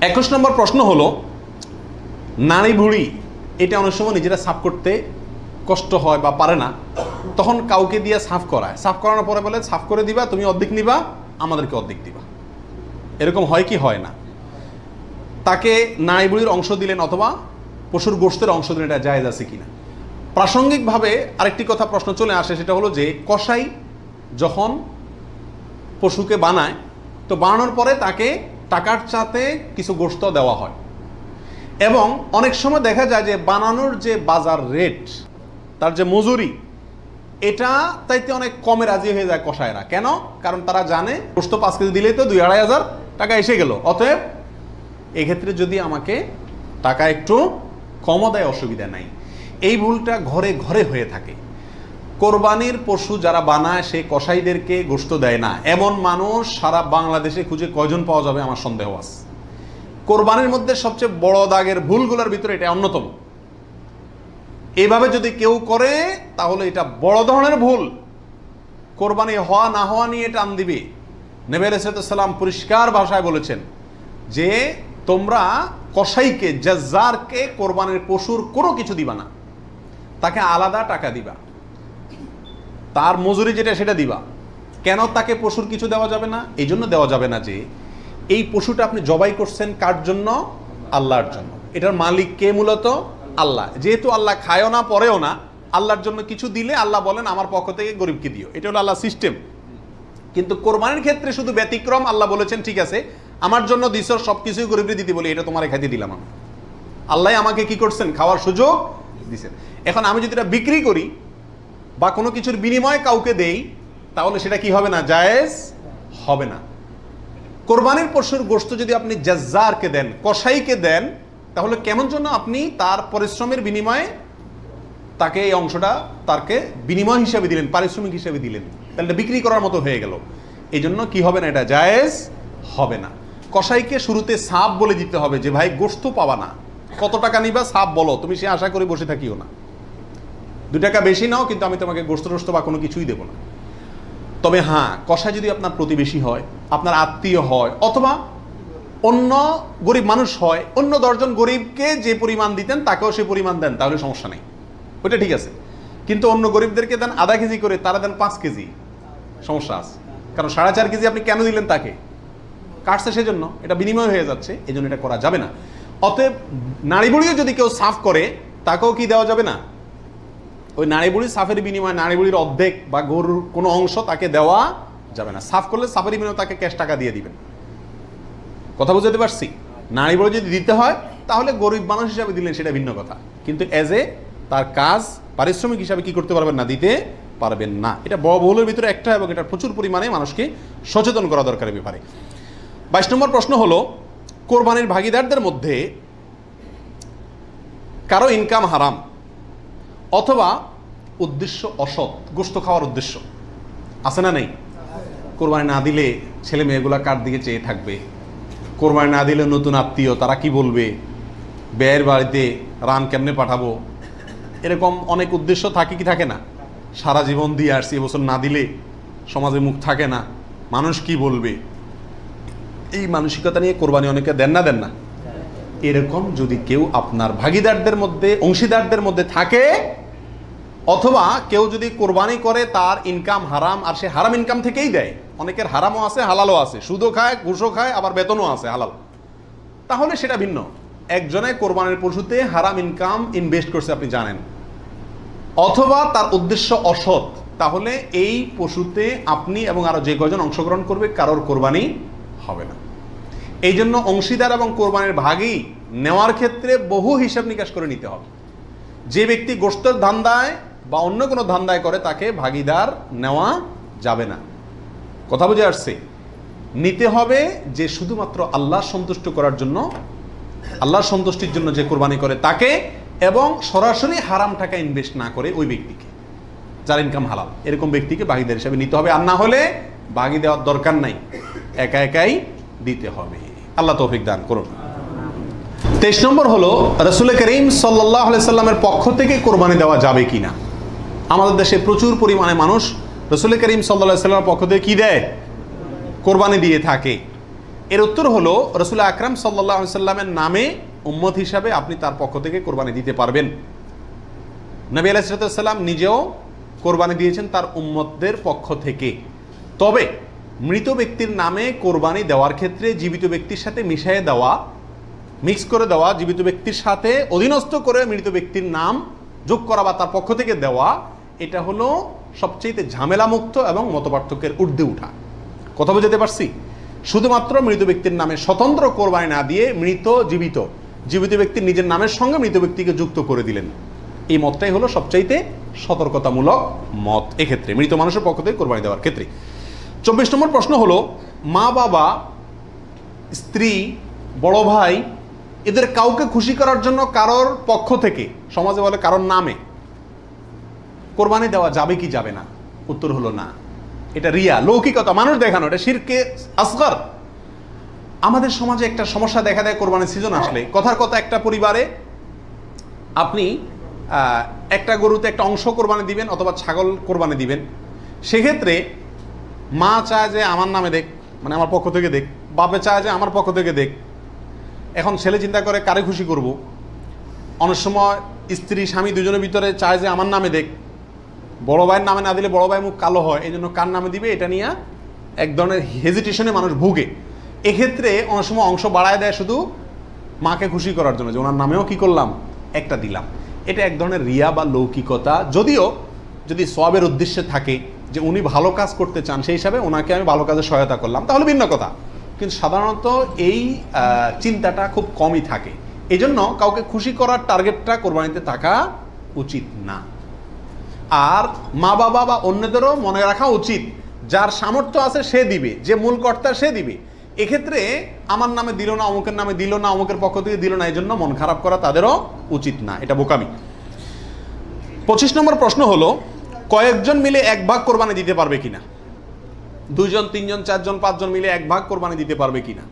একুশ নম্বর প্রশ্ন হলো, নারী ভুড়ি এটা অনেক সময় নিজেরা সাফ করতে কষ্ট হয় বা পারে না, তখন কাউকে দিয়ে সাফ করায়। সাফ করানোর পরে বলে, সাফ করে দিবা, তুমি অর্ধেক নিবা, আমাদেরকে অর্ধেক দিবা। এরকম হয় কি হয় না? তাকে নারী বুড়ির অংশ দিলেন অথবা পশুর গোষ্ঠের অংশ দিলেন, এটা জায়েজ আছে কিনা? প্রাসঙ্গিকভাবে আরেকটি কথা প্রশ্ন চলে আসে, সেটা হলো যে কষাই যখন পশুকে বানায়, তো বানানোর পরে তাকে টাকার চাতে কিছু গোস্ত দেওয়া হয়। এবং অনেক সময় দেখা যায় যে বানানোর যে বাজার রেট তার যে মজুরি, এটা তাইতে অনেক কমে রাজি হয়ে যায় কষায়রা কেন? কারণ তারা জানে গোস্ত পাঁচ কেজি দিলেই তো দুই আড়াই হাজার টাকা এসে গেল। অতএব এক্ষেত্রে যদি আমাকে টাকা একটু কমও দেয়, অসুবিধা নাই। এই ভুলটা ঘরে ঘরে হয়ে থাকে। কোরবানির পশু যারা বানায় সে কসাইদেরকে গোস্ত দেয় না। এমন মানুষ সারা বাংলাদেশে খুঁজে কয়জন পাওয়া যাবে আমার সন্দেহ আছে। কোরবানির মধ্যে সবচেয়ে বড় দাগের ভুলগুলোর ভিতরে এটা অন্যতম। এভাবে যদি কেউ করে, তাহলে এটা বড় ধরনের ভুল। কোরবানি হওয়া, না হওয়া নিয়ে টান দিবে। নেবে সালাম পরিষ্কার ভাষায় বলেছেন যে, তোমরা কসাইকে, জাজ্জারকে কোরবানির পশুর কোনো কিছু দিবা না। তাকে আলাদা টাকা দিবা। তার মজুরি যেটা সেটা দিবা। কেন তাকে পশুর কিছু দেওয়া যাবে না? এই জন্য দেওয়া যাবে না যে, এই পশুটা আপনি জবাই করছেন কার জন্য? আল্লাহর জন্য। এটার মালিক কে মূলত? আল্লাহ। যেহেতু আল্লাহ খায়ও না, পরেও না, আল্লাহর জন্য কিছু দিলে আল্লাহ বলেন, আমার পক্ষ থেকে গরিবকে দিও। এটা হলো আল্লাহ সিস্টেম। কিন্তু কোরবানির ক্ষেত্রে শুধু ব্যতিক্রম আল্লাহ বলেছেন, ঠিক আছে, আমার জন্য দিস সব কিছুই গরিবকে দিতে বলি, এটা তোমার খাইতে দিলাম আমি। আল্লাহ আমাকে কি করছেন? খাওয়ার সুযোগ দিছেন। এখন আমি যদি এটা বিক্রি করি বা কোনো কিছুর বিনিময়ে কাউকে দেই, তাহলে সেটা কি হবে না? জায়েজ হবে না। কোরবানির পশুর গোস্ত যদি আপনি জাজ্জারকে দেন, কসাইকে দেন, তাহলে কেমন জন্য আপনি তার পরিশ্রমের বিনিময়ে তাকে এই অংশটা তাকে বিনিময় হিসাবে দিলেন, পারিশ্রমিক হিসাবে দিলেন। তাহলে বিক্রি করার মতো হয়ে গেল। এই জন্য কি হবে না এটা? জায়েজ হবে না। কসাইকে শুরুতে সাপ বলে দিতে হবে যে, ভাই গোস্ত পাবা না। কত টাকা নিবা সাপ বলো, তুমি সে আশা করে বসে থাকিও না। দু টাকা বেশি নাও, কিন্তু আমি তোমাকে গোস্ত টোস্ত বা কোনো কিছুই দেবো না। তবে হ্যাঁ কষাই যদি আপনার প্রতিবেশী হয়, আপনার আত্মীয় হয়, অথবা অন্য গরিব মানুষ হয়, অন্য দশজন গরিবকে যে পরিমাণ দিতেন, তাকেও সে পরিমাণ দেন, তাহলে সমস্যা নেই। ওইটা ঠিক আছে। কিন্তু অন্য গরিবদেরকে দেন আধা কেজি করে, তারা দেন পাঁচ কেজি। সমস্যা আছে। কারণ সাড়ে চার কেজি আপনি কেন দিলেন তাকে? কাটছে সেজন্য। এটা বিনিময় হয়ে যাচ্ছে এই এটা করা যাবে না। অতএব নারী বুড়িও যদি কেউ সাফ করে, তাকেও কি দেওয়া যাবে না? ওই নারী বুড়ি সাফের বিনিময়ে নারী বুড়ির অর্ধেক বা গরুর কোনো অংশ তাকে দেওয়া যাবে না। সাফ করলে সাফের বিনিময়ে তাকে ক্যাশ টাকা দিয়ে দিবেন। কথা বুঝতে পারছি? নারী বুড়ি যদি দিতে হয়, তাহলে গরিব মানুষ হিসাবে দিলেন, সেটা ভিন্ন কথা। কিন্তু অ্যাজ এ তার কাজ পারিশ্রমিক হিসাবে কি করতে পারবেন না, দিতে পারবেন না। এটা বড় বহুলের ভিতরে একটা এবং এটা প্রচুর পরিমাণে মানুষকে সচেতন করা দরকার ব্যাপারে। বাইশ নম্বর প্রশ্ন হলো, কোরবানির ভাগিদারদের মধ্যে কারও ইনকাম হারাম। অথবা উদ্দেশ্য অসৎ গোস্ত খাওয়ার উদ্দেশ্য। আছে না নেই? কোরবানি না দিলে ছেলে মেয়েগুলা কার দিকে চেয়ে থাকবে? কোরবানি না দিলে নতুন আত্মীয়, তারা কি বলবে? ব্যয়ের বাড়িতে রান কেমনে পাঠাবো? এরকম অনেক উদ্দেশ্য থাকে কি থাকে না? সারা জীবন দিয়ে আসছি, এবছর না দিলে সমাজে মুখ থাকে না। মানুষ কি বলবে? এই মানসিকতা নিয়ে কোরবানি অনেকে দেন না দেন না? এরকম যদি কেউ আপনার ভাগিদারদের মধ্যে, অংশীদারদের মধ্যে থাকে, অথবা কেউ যদি কোরবানি করে, তার ইনকাম হারাম, আর সে হারাম ইনকাম থেকেই দেয়। অনেকের হারামও আছে, হালালও আছে। সুদও খায়, ঘুষও খায়, আবার বেতনও আছে, হালাল। তাহলে সেটা ভিন্ন। একজনে কোরবানির পশুতে হারাম ইনকাম ইনভেস্ট করছে, আপনি জানেন। অথবা তার উদ্দেশ্য অসৎ। তাহলে এই পশুতে আপনি এবং আরও যে কজন অংশগ্রহণ করবে, কারোর কোরবানি হবে না। এই জন্য অংশীদার এবং কোরবানির ভাগই নেওয়ার ক্ষেত্রে বহু হিসাব নিকাশ করে নিতে হবে। যে ব্যক্তি গোষ্ঠের ধান্দায় বা অন্য কোনো ধান্দায় করে, তাকে ভাগিদার নেওয়া যাবে না। কথা বুঝে আসছে? নিতে হবে যে শুধুমাত্র আল্লাহ সন্তুষ্ট করার জন্য, আল্লাহর সন্তুষ্টির জন্য যে কোরবানি করে তাকে এবং সরাসরি হারাম টাকা ইনভেস্ট না করে ওই ব্যক্তিকে। যার ইনকাম হালাল। এরকম ব্যক্তিকে ভাগিদার হিসাবে নিতে হবে। আর না হলে ভাগি দেওয়ার দরকার নাই। একা একাই দিতে হবে। আল্লাহ তৌফিক দান করুন। তেইশ নম্বর হলো, রসুল করিম সাল্লাহ সাল্লামের পক্ষ থেকে কোরবানি দেওয়া যাবে কি না আমাদের দেশে প্রচুর পরিমাণে মানুষ রসুল করিম সাল্লাহ সাল্লামের পক্ষ থেকে কি দেয়? কোরবানি দিয়ে থাকে। এর উত্তর হলো, রসুল আকরাম সাল্লাহ সাল্লামের নামে উম্মত হিসাবে আপনি তার পক্ষ থেকে কোরবানি দিতে পারবেন। নবী আলাইসালাম নিজেও কোরবানি দিয়েছেন তার উম্মতদের পক্ষ থেকে। তবে মৃত ব্যক্তির নামে কোরবানি দেওয়ার ক্ষেত্রে জীবিত ব্যক্তির সাথে মিশিয়ে দেওয়া, মিক্স করে দেওয়া, জীবিত ব্যক্তির সাথে অধীনস্থ করে মৃত ব্যক্তির নাম যোগ করা বা তার পক্ষ থেকে দেওয়া, এটা হলো সবচেয়ে ঝামেলামুক্ত এবং মতপার্থক্যের ঊর্ধ্বে উঠা। কথা বুঝাতে পারছি? শুধুমাত্র মৃত ব্যক্তির নামে স্বতন্ত্র কোরবানি না দিয়ে মৃত, জীবিত জীবিত ব্যক্তির নিজের নামের সঙ্গে মৃত ব্যক্তিকে যুক্ত করে দিলেন। এই মতটাই হলো সবচাইতে সতর্কতামূলক মত এক্ষেত্রে, মৃত মানুষের পক্ষ থেকে কোরবানি দেওয়ার ক্ষেত্রে। চব্বিশ নম্বর প্রশ্ন হলো, মা, বাবা, স্ত্রী, বড় ভাই, এদের কাউকে খুশি করার জন্য কারোর পক্ষ থেকে, সমাজে বলে কারোর নামে, কোরবানি দেওয়া যাবে কি যাবে না? উত্তর হলো না। এটা রিয়া, লৌকিকতা, মানুষ দেখানো, এটা শিরকে আসগর। আমাদের সমাজে একটা সমস্যা দেখা দেয় কোরবানির সিজন আসলে। কথার কথা একটা পরিবারে আপনি একটা গরুতে একটা অংশ কোরবানি দিবেন অথবা ছাগল কোরবানি দিবেন। সেক্ষেত্রে মা চায় যে আমার নামে দেখ মানে আমার পক্ষ থেকে দেখ, বাপে চায় যে আমার পক্ষ থেকে দেখ। এখন ছেলে চিন্তা করে, কারে খুশি করব? অনেক সময় স্ত্রী, স্বামী দুজনের ভিতরে চায় যে আমার নামে দেখ। বড় ভাইয়ের নামে না দিলে বড় ভাই মুখ কালো হয় এই জন্য কার নামে দিবে এটা নিয়ে এক ধরনের হেজিটেশনে মানুষ ভুগে। এক্ষেত্রে অনেক সময় অংশ বাড়ায় দেয় শুধু মাকে খুশি করার জন্য, যে ওনার নামেও কি করলাম? একটা দিলাম। এটা এক ধরনের রিয়া বা লৌকিকতা। যদিও, যদি সবের উদ্দেশ্যে থাকে যে উনি ভালো কাজ করতে চান, সেই হিসাবে ওনাকে আমি ভালো কাজে সহায়তা করলাম। তাহলে ভিন্ন কথা। কিন্তু সাধারণত এই চিন্তাটা খুব কমই থাকে। এই জন্য কাউকে খুশি করার টার্গেটটা কোরবানিতে থাকা উচিত না। আর মা বাবা বা অন্যদেরও মনে রাখা উচিত। যার সামর্থ্য আছে সে দিবে, যে মূল কর্তা সে দিবে। এক্ষেত্রে আমার নামে দিল না, অমুকের নামে দিল না, অমুকের পক্ষ থেকে দিল না এই জন্য মন খারাপ করা তাদেরও উচিত না। এটা বোকামি। পঁচিশ নম্বর প্রশ্ন হলো কয়েকজন মিলে এক ভাগ কোরবানি দিতে পারবে কিনা? দুইজন, তিনজন, চারজন, পাঁচজন মিলে এক ভাগ কোরবানি দিতে পারবে কিনা?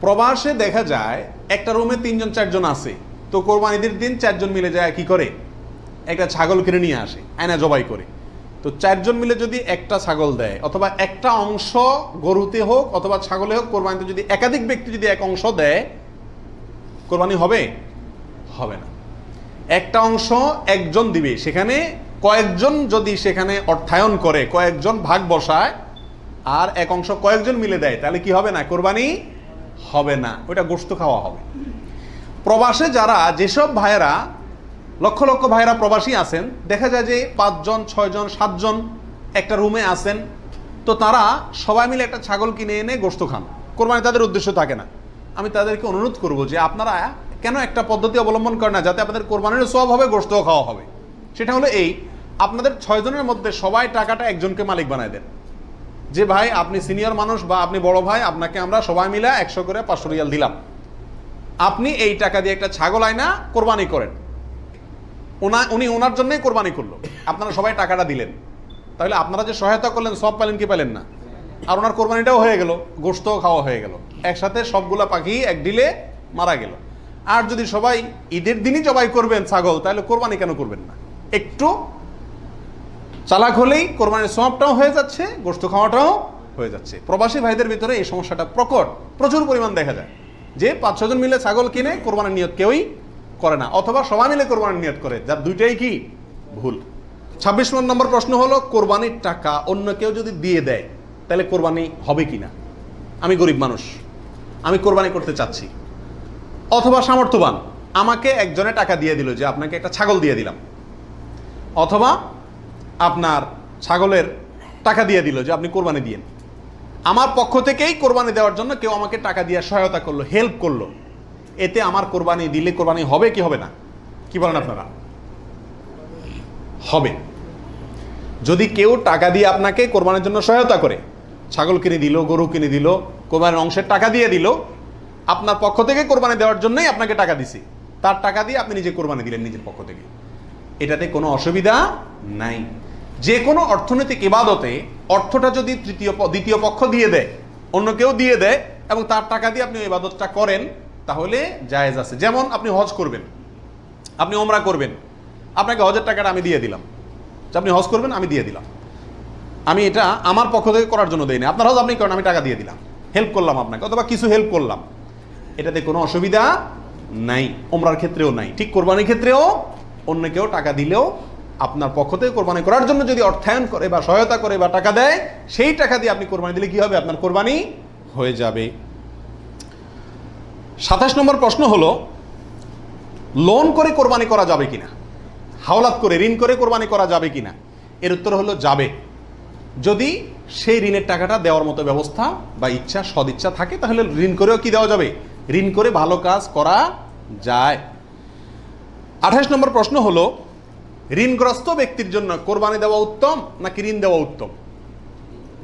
প্রবাসে দেখা যায়, একটা রুমে তিনজন, চারজন আছে। তো কোরবানিদের দিন চারজন মিলে যায় কি করে? একটা ছাগল কিনে নিয়ে আসে, আয়না জবাই করে। তো চারজন মিলে যদি একটা ছাগল দেয়, অথবা একটা অংশ গরুতে হোক, অথবা ছাগলে হোক, কোরবানিতে যদি একাধিক ব্যক্তি যদি এক অংশ দেয়, কোরবানি হবে? হবে না। একটা অংশ একজন দিবে, সেখানে কয়েকজন যদি সেখানে অর্থায়ন করে, কয়েকজন ভাগ বসায় আর এক অংশ কয়েকজন মিলে দেয়, তাহলে কি হবে না? কোরবানি হবে না। ওইটা গোস্ত খাওয়া হবে। প্রবাসে যারা, যেসব ভাইয়েরা, লক্ষ লক্ষ ভাইয়েরা প্রবাসী আছেন, দেখা যায় যে পাঁচজন, ছয়জন, সাতজন একটা রুমে আছেন, তো তারা সবাই মিলে একটা ছাগল কিনে এনে গোস্ত খান। কোরবানি তাদের উদ্দেশ্য থাকে না। আমি তাদেরকে অনুরোধ করব যে আপনারা কেন একটা পদ্ধতি অবলম্বন করেন না, যাতে আপনাদের কোরবানির সব হবে গোস্তও খাওয়া হবে। সেটা হলো এই, আপনাদের ছয়জনের মধ্যে সবাই টাকাটা একজনকে মালিক বানায় দেন। যে ভাই, আপনি সিনিয়র মানুষ বা আপনি বড় ভাই, আপনাকে আমরা সবাই মিলে একশো করে পাঁচশো রিয়াল দিলাম। আপনি এই টাকা দিয়ে একটা ছাগল আয়না কোরবানি করেন। ওনা, উনি ওনার জন্যই কোরবানি করল। আপনারা সবাই টাকাটা দিলেন। তাহলে আপনারা যে সহায়তা করলেন, সব পেলেন কি পেলেন না? আর ওনার কোরবানিটাও হয়ে গেল গোস্তও খাওয়া হয়ে গেল। একসাথে সবগুলা পাখি এক ডিলে মারা গেল। আর যদি সবাই ঈদের দিনই জবাই করবেন ছাগল, তাহলে কোরবানি কেন করবেন না? একটু চালাক হলেই কোরবানির সবটাও হয়ে যাচ্ছে গোস্ত খাওয়াটাও হয়ে যাচ্ছে। প্রবাসী ভাইদের ভিতরে এই সমস্যাটা প্রকট, প্রচুর পরিমাণ দেখা যায়। যে পাঁচ ছজন মিলে ছাগল কিনে কোরবানির নিয়ত কেউই করে না, অথবা সবাই মিলে কোরবানির নিয়ত করে, যার দুইটাই কি? ভুল। ছাব্বিশ নম্বর প্রশ্ন হলো, কোরবানির টাকা অন্য কেউ যদি দিয়ে দেয়, তাহলে কোরবানি হবে কি না আমি গরিব মানুষ, আমি কোরবানি করতে চাচ্ছি। অথবা সামর্থ্যবান, আমাকে একজনে টাকা দিয়ে দিল যে আপনাকে একটা ছাগল দিয়ে দিলাম। অথবা আপনার ছাগলের টাকা দিয়ে দিল যে আপনি কোরবানি দিয়েন। আমার পক্ষ থেকেই কোরবানি দেওয়ার জন্য কেউ আমাকে টাকা দিয়ে সহায়তা করল হেল্প করল। এতে আমার কোরবানি দিলে কোরবানি হবে কি হবে না? কি বলেন আপনারা? হবে। যদি কেউ টাকা দিয়ে আপনাকে কোরবানির জন্য সহায়তা করে, ছাগল কিনে দিল, গরু কিনে দিল, কোরবানির অংশের টাকা দিয়ে দিল, আপনার পক্ষ থেকে কোরবানি দেওয়ার জন্যই আপনাকে টাকা দিছি। তার টাকা দিয়ে আপনি নিজে কোরবানি দিলেন নিজের পক্ষ থেকে। এটাতে কোনো অসুবিধা নাই। যে কোনো অর্থনৈতিক ইবাদতে অর্থটা যদি তৃতীয় দ্বিতীয় পক্ষ দিয়ে দেয়, অন্য কেউ দিয়ে দেয়, এবং তার টাকা দিয়ে আপনি ইবাদতটা করেন, তাহলে জায়েজ আছে। যেমন আপনি হজ করবেন, আপনি ওমরা করবেন, আপনাকে হজের টাকাটা আমি দিয়ে দিলাম। যে আপনি হজ করবেন, আমি দিয়ে দিলাম। আমি এটা আমার পক্ষ থেকে করার জন্য দেয়নি আপনার হজ আপনি করেন, আমি টাকা দিয়ে দিলাম। হেল্প করলাম আপনাকে, অথবা কিছু হেল্প করলাম। এটাতে কোনো অসুবিধা নাই ওমরার ক্ষেত্রেও নাই। ঠিক কোরবানির ক্ষেত্রেও অন্য কেউ টাকা দিলেও আপনার পক্ষ থেকে কোরবানি করার জন্য যদি অর্থায়ন করে বা সহায়তা করে বা টাকা দেয়, সেই টাকা দিয়ে আপনি কোরবানি দিলে কি হবে? আপনার কোরবানি হয়ে যাবে। সাতাশ নম্বর প্রশ্ন হলো লোন করে কোরবানি করা যাবে কিনা? হাওলাত করে, ঋণ করে কোরবানি করা যাবে কিনা? এর উত্তর হলো যাবে। যদি সেই ঋণের টাকাটা দেওয়ার মতো ব্যবস্থা বা ইচ্ছা, সদিচ্ছা থাকে, তাহলে ঋণ করেও কি দেওয়া যাবে? ঋণ করে ভালো কাজ করা যায়। আঠাশ নম্বর প্রশ্ন হলো, ঋণগ্রস্ত ব্যক্তির জন্য কোরবানি দেওয়া উত্তম নাকি ঋণ দেওয়া উত্তম?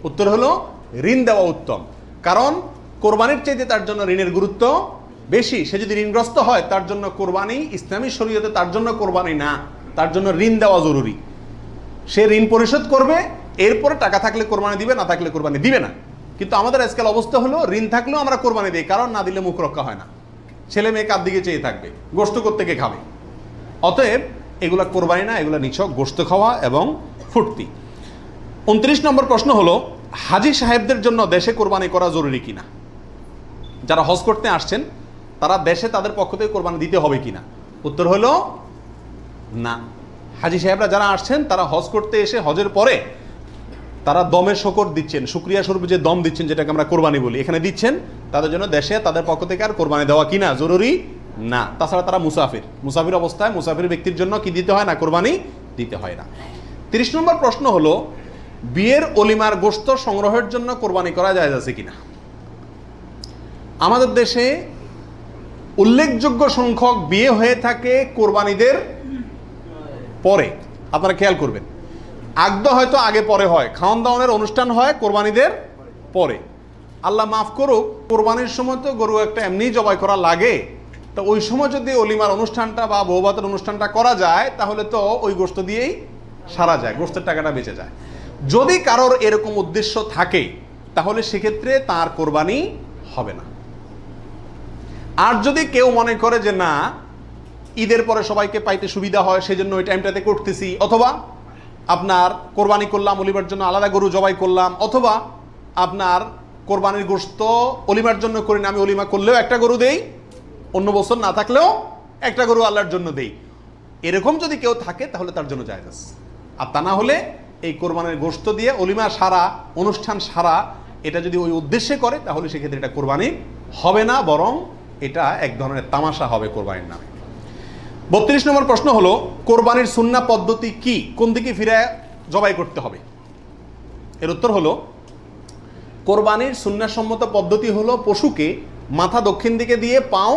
উত্তর হলো, ঋণ দেওয়া উত্তম। কারণ কোরবানির চাইতে তার জন্য ঋণের গুরুত্ব বেশি। সে যদি ঋণগ্রস্ত হয়, তার জন্য কোরবানি, ইসলামী শরীয়তে তার জন্য কোরবানি না। তার জন্য ঋণ দেওয়া জরুরি। সে ঋণ পরিশোধ করবে, এরপরে টাকা থাকলে কোরবানি দিবে, না থাকলে কোরবানি দিবে না। কিন্তু আমাদের আজকাল অবস্থা হলো, ঋণ থাকলেও আমরা কোরবানি দিই, কারণ না দিলে মুখ রক্ষা হয় না। ছেলে মেয়ে কার দিকে চেয়ে থাকবে? গোষ্ঠ থেকে খাবে? অতএব এগুলা কোরবানি না, এগুলা নিছক গোস্ত খাওয়া এবং ফুর্তি। উনত্রিশ নম্বর প্রশ্ন হলো, হাজি সাহেবদের জন্য দেশে কোরবানি করা জরুরি কিনা? যারা হজ করতে আসছেন, তারা দেশে তাদের পক্ষ থেকে কোরবানি দিতে হবে কিনা? উত্তর হলো, না। হাজি সাহেবরা যারা আসছেন, তারা হজ করতে এসে হজের পরে তারা দমের শকর দিচ্ছেন সুক্রিয়া স্বরূপ যে দম দিচ্ছেন, যেটাকে আমরা কোরবানি বলি। এখানে দিচ্ছেন, তাদের জন্য দেশে তাদের পক্ষ থেকে আর কোরবানি দেওয়া কিনা জরুরি না। তাছাড়া তারা মুসাফির। মুসাফির অবস্থায় মুসাফির ব্যক্তির জন্য কি দিতে হয় না? কোরবানি দিতে হয় না। তিরিশ নম্বর প্রশ্ন হলো, বিয়ের অলিমার গোস্ত সংগ্রহের জন্য কোরবানি করা যায় আছে কিনা? আমাদের দেশে উল্লেখযোগ্য সংখ্যক বিয়ে হয়ে থাকে কোরবানিদের পরে। আপনারা খেয়াল করবেন। আগদ হয়তো আগে পরে হয়। খাওয়ান দাওয়ানের অনুষ্ঠান হয় কোরবানিদের পরে। আল্লাহ মাফ করুক, কোরবানির সময় তো গরু একটা এমনিই জবাই করা লাগে। তো ওই সময় যদি অলিমার অনুষ্ঠানটা বা বৌভাতের অনুষ্ঠানটা করা যায়, তাহলে তো ওই গোস্ত দিয়েই সারা যায় গোস্তের টাকাটা বেঁচে যায়। যদি কারোর এরকম উদ্দেশ্য থাকে, তাহলে সেক্ষেত্রে তার কোরবানি হবে না। আর যদি কেউ মনে করে যে না, ঈদের পরে সবাইকে পাইতে সুবিধা হয়, সেজন্য ওই টাইমটাতে করতেছি, অথবা আপনার কোরবানি করলাম অলিমার জন্য আলাদা গরু জবাই করলাম, অথবা আপনার কোরবানির গোস্ত অলিমার জন্য করি না, আমি অলিমা করলেও একটা গরু দেই অন্য বছর না থাকলেও একটা গরু আল্লাহর জন্য দেই। এরকম যদি কেউ থাকে, তাহলে তার জন্য আছে। আর তা না হলে এই কোরবানির গোস্ত দিয়ে অলিমা সারা, অনুষ্ঠান সারা, এটা যদি ওই উদ্দেশ্যে করে, তাহলে সেক্ষেত্রে এটা কোরবানি হবে না, বরং এটা এক ধরনের তামাশা হবে কোরবানির নামে। বত্রিশ নম্বর প্রশ্ন হলো, কোরবানির সুন্না পদ্ধতি কি? কোন দিকে ফিরে জবাই করতে হবে? এর উত্তর হলো, কোরবানির সুন্নাসম্মত পদ্ধতি হলো পশুকে মাথা দক্ষিণ দিকে দিয়ে পাও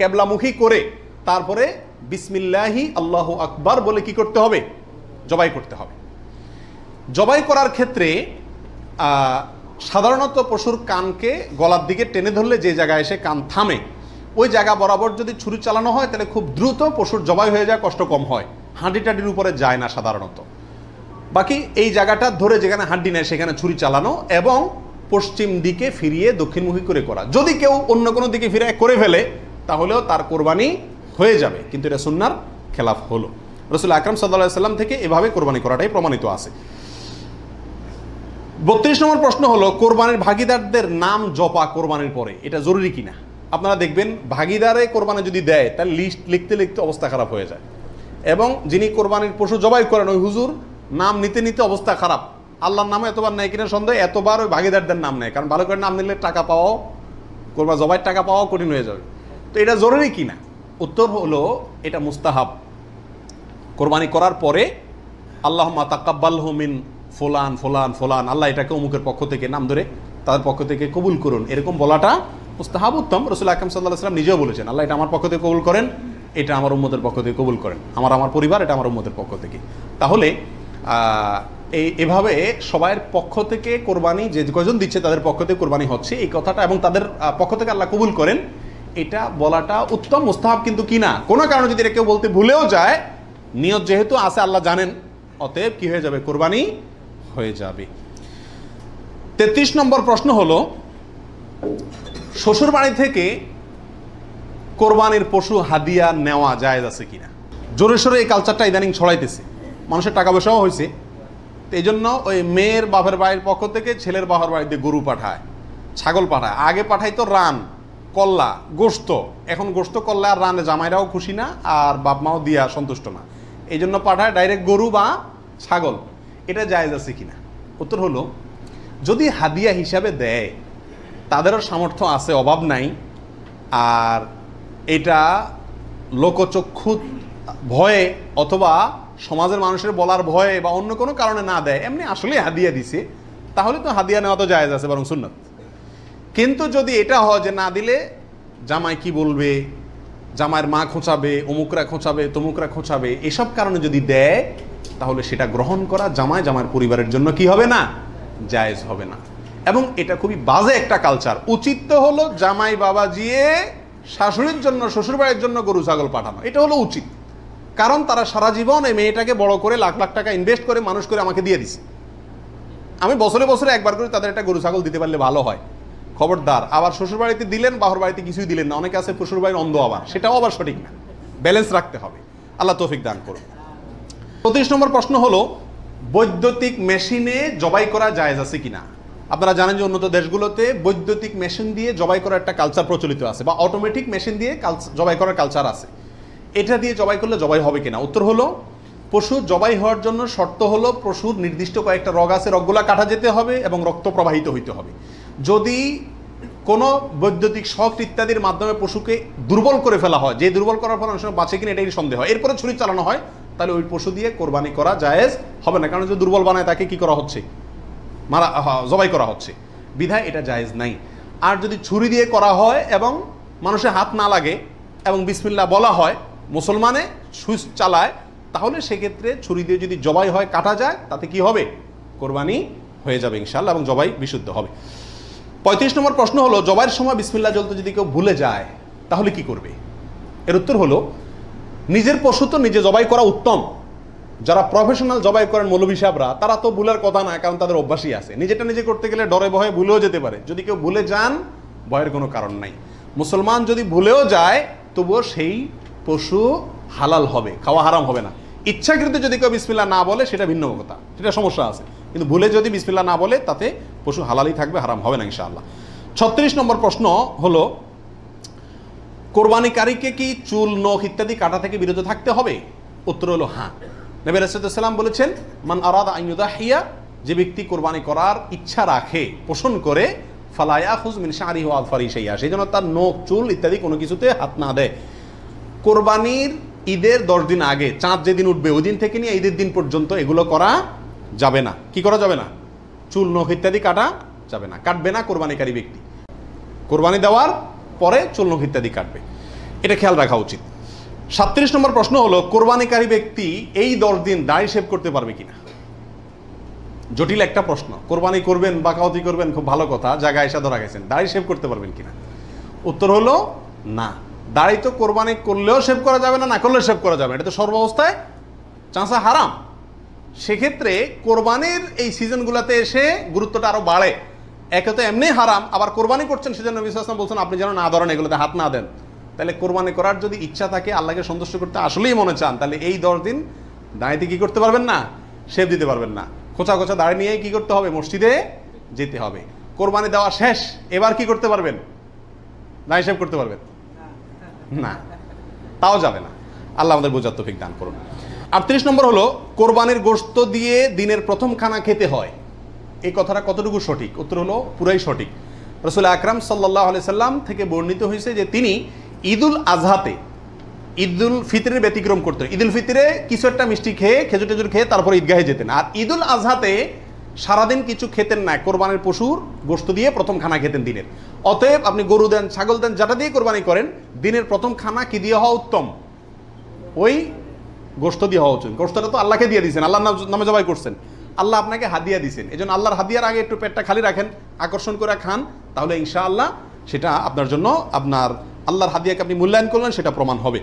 ক্যাবলামুখী করে তারপরে বিসমিল্লাহি আল্লাহ আকবার বলে কি করতে হবে? জবাই করতে হবে। জবাই করার ক্ষেত্রে সাধারণত পশুর কানকে গলার দিকে টেনে ধরলে যে জায়গায় এসে কান থামে, ওই জায়গা বরাবর যদি ছুরি চালানো হয়, তাহলে খুব দ্রুত পশুর জবাই হয়ে যায়, কষ্ট কম হয়। হাঁটি টাটির উপরে যায় না সাধারণত। বাকি এই জায়গাটা ধরে যেখানে হাড্ডি নেয়, সেখানে ছুরি চালানো এবং পশ্চিম দিকে ফিরিয়ে দক্ষিণমুখী করে করা। যদি কেউ অন্য কোনো দিকে ফিরে করে ফেলে তাহলেও তার কোরবানি হয়ে যাবে। কিন্তু এটা সুন্নার খেলাফ হলো। রসুল আকরাম সাল্লাহ সাল্লাম থেকে এভাবে কোরবানি করাটাই প্রমাণিত আছে। বত্রিশ নম্বর প্রশ্ন হলো, কোরবানির ভাগিদারদের নাম জপা কোরবানির পরে, এটা জরুরি কিনা? আপনারা দেখবেন, ভাগিদারে কোরবানি যদি দেয়, তার লিস্ট লিখতে লিখতে অবস্থা খারাপ হয়ে যায়। এবং যিনি কোরবানির পশু জবাই করেন, ওই হুজুর নাম নিতে নিতে অবস্থা খারাপ। আল্লাহর নামে এতবার নেয় কিনা সন্দেহ, এতবার ওই ভাগিদারদের নাম নেয়। কারণ ভালো করে নাম নিলে টাকা পাওয়াও, কোরবান জবাইয়ের টাকা পাওয়াও কঠিন হয়ে যাবে। তো এটা জরুরি কিনা? উত্তর হলো, এটা মুস্তাহাব। কোরবানি করার পরে আল্লাহ তাকাব্বাল মিন ফোলান ফোলান ফোলান। আল্লাহ এটাকে অমুকের পক্ষ থেকে নাম ধরে তাদের পক্ষ থেকে কবুল করুন। এরকম বলাটা মুস্তাহাব উত্তম। রসুল আকরম সাল্লাহ সাল্লাম নিজেও বলেছেন, আল্লাহ এটা আমার পক্ষ থেকে কবুল করেন, এটা আমার উম্মতের পক্ষ থেকে কবুল করেন। আমার আমার পরিবার, এটা আমার উম্মদের পক্ষ থেকে। তাহলে এই, এভাবে সবাইয়ের পক্ষ থেকে কোরবানি যে কজন দিচ্ছে তাদের পক্ষ থেকে কোরবানি হচ্ছে, এই কথাটা এবং তাদের পক্ষ থেকে আল্লাহ কবুল করেন এটা বলাটা উত্তম, মুস্তাহাব কিন্তু কি না? কোনো কারণে যদি এটা কেউ বলতে ভুলেও যায়, নিয়ত যেহেতু আছে, আল্লাহ জানেন। অতএব কি হয়ে যাবে? কোরবানি হয়ে যাবে। তেত্রিশ নম্বর প্রশ্ন হলো শ্বশুর বাড়ি থেকে কোরবানির পশু হাদিয়া নেওয়া যায় আছে কিনা? জোরে সোরে এই কালচারটা ইদানিং ছড়াইতেছে। মানুষের টাকা পয়সাও হয়েছে। তো এই জন্য ওই মেয়ের বাপের বাড়ির পক্ষ থেকে ছেলের বাপের বাড়িতে গরু পাঠায়, ছাগল পাঠায়। আগে পাঠাইতো রান। কল্লা গোস্ত এখন গোস্ত কল্লা আর রানে জামাইরাও খুশি না, আর বাপ মাও দিয়া সন্তুষ্ট না। এই জন্য পাঠায় ডাইরেক্ট গরু বা ছাগল। এটা জায়েজ আছে কিনা? উত্তর হলো, যদি হাদিয়া হিসাবে দেয়, তাদেরও সামর্থ্য আছে, অভাব নাই। আর এটা লোকচক্ষু ভয়ে অথবা সমাজের মানুষের বলার ভয়ে বা অন্য কোনো কারণে না দেয়, এমনি আসলে হাদিয়া দিছে, তাহলে তো হাদিয়া নেওয়া তো জায়েজ আছে, বরং সুন্নত। কিন্তু যদি এটা হয় যে না দিলে, জামাই কি বলবে? জামাইয়ের মা খোঁচাবে, অমুকরা খোঁচাবে, তমুকরা খোঁচাবে, এসব কারণে যদি দেয়, তাহলে সেটা গ্রহণ করা জামাই, জামাইয়ের পরিবারের জন্য কি হবে না? জায়েজ হবে না। এবং এটা খুবই বাজে একটা কালচার উচিত তো হলো জামাই বাবা জিয়ে শাশুড়ির জন্য, শ্বশুরবাড়ির জন্য গরু, ছাগল পাঠানো। এটা হলো উচিত। কারণ তারা সারা জীবন এই মেয়েটাকে বড় করে লাখ লাখ টাকা ইনভেস্ট করে, মানুষ করে আমাকে দিয়ে দিছে। আমি বছরে বছরে একবার করে তাদের একটা গরু, ছাগল দিতে পারলে ভালো হয়। খবরদার। আবার শ্বশুর বাড়িতে দিলেন বাহর বাড়িতে কিছুই দিলেন না। অনেকে আছে শ্বশুর বাড়ির অন্ধ আবার। সেটাও আবার সঠিক না। ব্যালেন্স রাখতে হবে। আল্লাহ তৌফিক দান করুন। পঁচিশ নম্বর প্রশ্ন হলো, বৈদ্যুতিক মেশিনে জবাই করা জায়েজ আছে কিনা? আপনারা জানেন যে উন্নত দেশগুলোতে বৈদ্যুতিক মেশিন দিয়ে জবাই করার একটা কালচার প্রচলিত আছে, বা অটোমেটিক মেশিন দিয়ে জবাই করার কালচার আছে। এটা দিয়ে জবাই করলে জবাই হবে কিনা? উত্তর হলো, পশু জবাই হওয়ার জন্য শর্ত হলো, পশুর নির্দিষ্ট কয়েকটা রগ আছে, রগগুলা কাটা যেতে হবে এবং রক্ত প্রবাহিত হইতে হবে। যদি কোনো বৈদ্যুতিক শক ইত্যাদির মাধ্যমে পশুকে দুর্বল করে ফেলা হয়, যে দুর্বল করার ফলে অনেক সময় বাঁচে কিনা এটাই সন্দেহ হয়। এরপরে ছুরি চালানো হয়, তাহলে ওই পশু দিয়ে কোরবানি করা জায়েজ হবে না। কারণ যে দুর্বল বানায়, তাকে কি করা হচ্ছে? মারা জবাই করা হচ্ছে। বিধায় এটা জায়েজ নাই। আর যদি ছুরি দিয়ে করা হয় এবং মানুষের হাত না লাগে এবং বিসমিল্লা বলা হয়, মুসলমানে সুইচ চালায়, তাহলে সেক্ষেত্রে ছুরি দিয়ে যদি জবাই হয়, কাটা যায়, তাতে কি হবে? কোরবানি হয়ে যাবে ইনশাল্লাহ এবং জবাই বিশুদ্ধ হবে। পঁয়ত্রিশ নম্বর প্রশ্ন হলো, জবাইয়ের সময় বিসমিল্লা জ্বলতে যদি কেউ ভুলে যায়, তাহলে কি করবে? এর উত্তর হলো, নিজের পশু তো নিজে জবাই করা উত্তম। যারা প্রফেশনাল জবাই করেন মৌলভী সাহেবরা, তারা তো ভুলের কথা না কারণ তাদের অভ্যাসই আছে। নিজেটা নিজে করতে গেলে ডরে ভয়ে ভুলেও যেতে পারে। যদি কেউ ভুলে যান, ভয়ের কোনো কারণ নাই। মুসলমান যদি ভুলেও যায়, তবুও সেই পশু হালাল হবে, খাওয়া হারাম হবে না। ইচ্ছাকৃত যদি কেউ বিসমিল্লা না বলে, সেটা ভিন্ন কথা। সেটা সমস্যা আছে। কিন্তু ভুলে যদি বিসমিল্লা না বলে, তাতে পশু হালালই থাকবে, হারাম হবে না ইনশাআল্লাহ। ছত্রিশ নম্বর প্রশ্ন হলো, কোরবানিকারীকে কি চুল, নখ ইত্যাদি কাটা থেকে বিরত থাকতে হবে? উত্তর হলো হ্যাঁ। নবী রাসুলাম বলেছেন, মান আরাদ আইনুদা হিয়া যে ব্যক্তি কোরবানি করার ইচ্ছা রাখে, পোষণ করে ফালায়া হুজ মিন শাহরি হওয়া ফারি সেইয়া সেই জন্য তার নখ, চুল ইত্যাদি কোনো কিছুতে হাত না দেয়। কোরবানির ঈদের দশ দিন আগে, চাঁদ যেদিন উঠবে, ওই দিন থেকে নিয়ে ঈদের দিন পর্যন্ত এগুলো করা যাবে না। কি করা যাবে না? চুল, নখ ইত্যাদি কাটা যাবে না। কাটবে না কোরবানিকারী ব্যক্তি। কোরবানি দেওয়ার পরে চুল, নখ ইত্যাদি কাটবে। এটা খেয়াল রাখা উচিত। সাতত্রিশ নম্বর প্রশ্ন হলো, কোরবানিকারী ব্যক্তি এই দশ দিন দাড়ি শেভ করতে পারবে কিনা? জটিল একটা প্রশ্ন। কোরবানি করবেন বা বাকাওতি করবেন, খুব ভালো কথা। জায়গায় এসে ধরা গেছেন। দাড়ি শেভ করতে পারবেন কিনা? উত্তর হলো, না। দাড়ি তো কোরবানি করলেও শেভ করা যাবে না না করলেও শেভ করা যাবে। এটা তো সর্বাবস্থায় চাঁচা হারাম। সেক্ষেত্রে কোরবানির এই সিজনগুলোতে এসে গুরুত্বটা আরও বাড়ে। একে তো এমনি হারাম, আবার কোরবানি করছেন সেজন্য আলাইহি বলছেন, আপনি যেন না ধরেন, এগুলোতে হাত না দেন। তাহলে কোরবানি করার যদি ইচ্ছা থাকে, আল্লাহকে সন্তুষ্ট করতে আসলেই মনে চান, তাহলে এই দশ দিন দাঁড়িয়ে কি করতে পারবেন না? শেভ দিতে পারবেন না। খোঁচা খোঁচা দাঁড়িয়ে নিয়ে কী করতে হবে? মসজিদে যেতে হবে। কোরবানি দেওয়া শেষ, এবার কি করতে পারবেন? দাঁড়িয়ে শেভ করতে পারবেন? না। তাও যাবে না। আল্লাহ আমাদের বোঝার তৌফিক দান করুন। আটত্রিশ নম্বর হলো, কোরবানির গোশত দিয়ে দিনের প্রথম খানা খেতে হয়। এই কথাটা কতটুকু সঠিক? উত্তর হলো, পুরাই সঠিক। রসুল আকরাম সাল্লাহ আলি সাল্লাম থেকে বর্ণিত হয়েছে যে তিনি ঈদুল আজহাতে ঈদুল ফিতরের ব্যতিক্রম করতেন। ঈদুল ফিতরে কিছু একটা মিষ্টি খেয়ে খেজুর টেজুর খেয়ে তারপরে ঈদগাহে যেতেন। আর ঈদুল আজহাতে সারাদিন কিছু খেতেন না, কোরবানির পশুর গোশত দিয়ে প্রথম খানা খেতেন দিনের। অতএব আপনি গরু দেন, ছাগল দেন, যেটা দিয়ে কোরবানি করেন, দিনের প্রথম খানা কি দিয়ে হওয়া উত্তম? ওই গোশত দিয়ে হওয়া উচিত। গোশতটা তো আল্লাহকে দিয়ে দিয়েছেন, আল্লাহর নাম- জবাই করছেন। আল্লাহ আপনাকে হাদিয়া দিয়েছেন। এই জন্য আল্লাহর হাদিয়ার আগে একটু পেটটা খালি রাখেন, আকর্ষণ করে খান, তাহলে ইনশাআল্লাহ সেটা আপনার জন্য আপনার আল্লাহর হাদিয়াকে আপনি মূল্যায়ন করলেন, সেটা প্রমাণ হবে।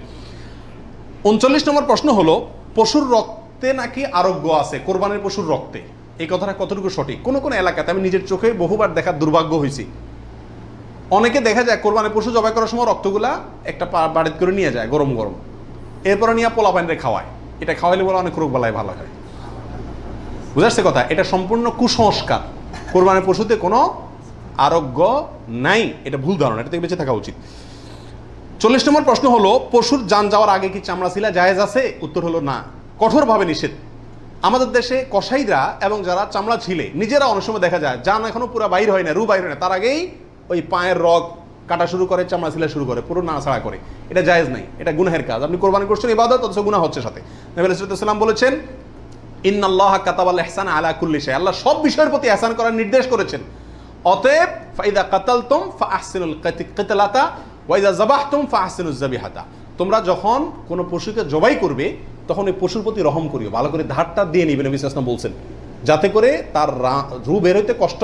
উনচল্লিশ নম্বর প্রশ্ন হলো, পশুর রক্তে নাকি আরোগ্য আছে? কোরবানির পশুর রক্তে। এই কথাটা কতটুকু সঠিক? কোনো কোনো এলাকাতে আমি নিজের চোখে বহুবার দেখার দুর্ভাগ্য হয়েছি। অনেকে দেখা যায় কোরবানির পশু জবাই করার সময় রক্তগুলা একটা বাড়িতে করে নিয়ে যায়, গরম গরম। এরপরে নিয়ে পোলা পানিরে খাওয়ায়। এটা খাওয়াইলে বলে অনেক রোগ বালায় ভালো হয়। বুঝাচ্ছে কথা? এটা সম্পূর্ণ কুসংস্কার। কোরবানির পশুতে কোনো আরোগ্য নাই। এটা ভুল ধারণা, এটা থেকে বেঁচে থাকা উচিত। চল্লিশ নম্বর প্রশ্ন হলো, পশুর যান যাওয়ার আগে কি চামড়া ছিলা জায়েজ আছে? উত্তর হলো না। কঠোরভাবে নিষেধ। আমাদের দেশে কসাইরা এবং যারা চামড়া ছিলে, নিজেরা অনেক সময় দেখা যায়, যান এখনও পুরো বাইর হয় না, রু বাইর হয় না। তার আগেই ওই পায়ের রগ কাটা শুরু করে, চামড়া ছিলে শুরু করে, পুরো নাড়াছাড়া করে। এটা জায়েজ নাই, এটা গুনাহের কাজ। আপনি কোরবানি করছেন ইবাদত, অথচ গুনাহ হচ্ছে সাথে। নবী বলেছেন, ইন্নাল্লাহ কাতাবাল ইহসান আলা কুল্লি শাই আল্লাহ সব বিষয়ের প্রতি ইহসান করার নির্দেশ করেছেন। অতএব, ফাইদা কাতালতুম ফাহসিনুল কিতলাতা ওয়াইদা জাবাহতুম জাবিহাতা তোমরা যখন কোনো পশুকে জবাই করবে, তখন ওই পশুর প্রতি রহম করিও। ভালো করে ধারটা দিয়ে নিবে নবী বলছেন। যাতে করে তার রু বের হইতে কষ্ট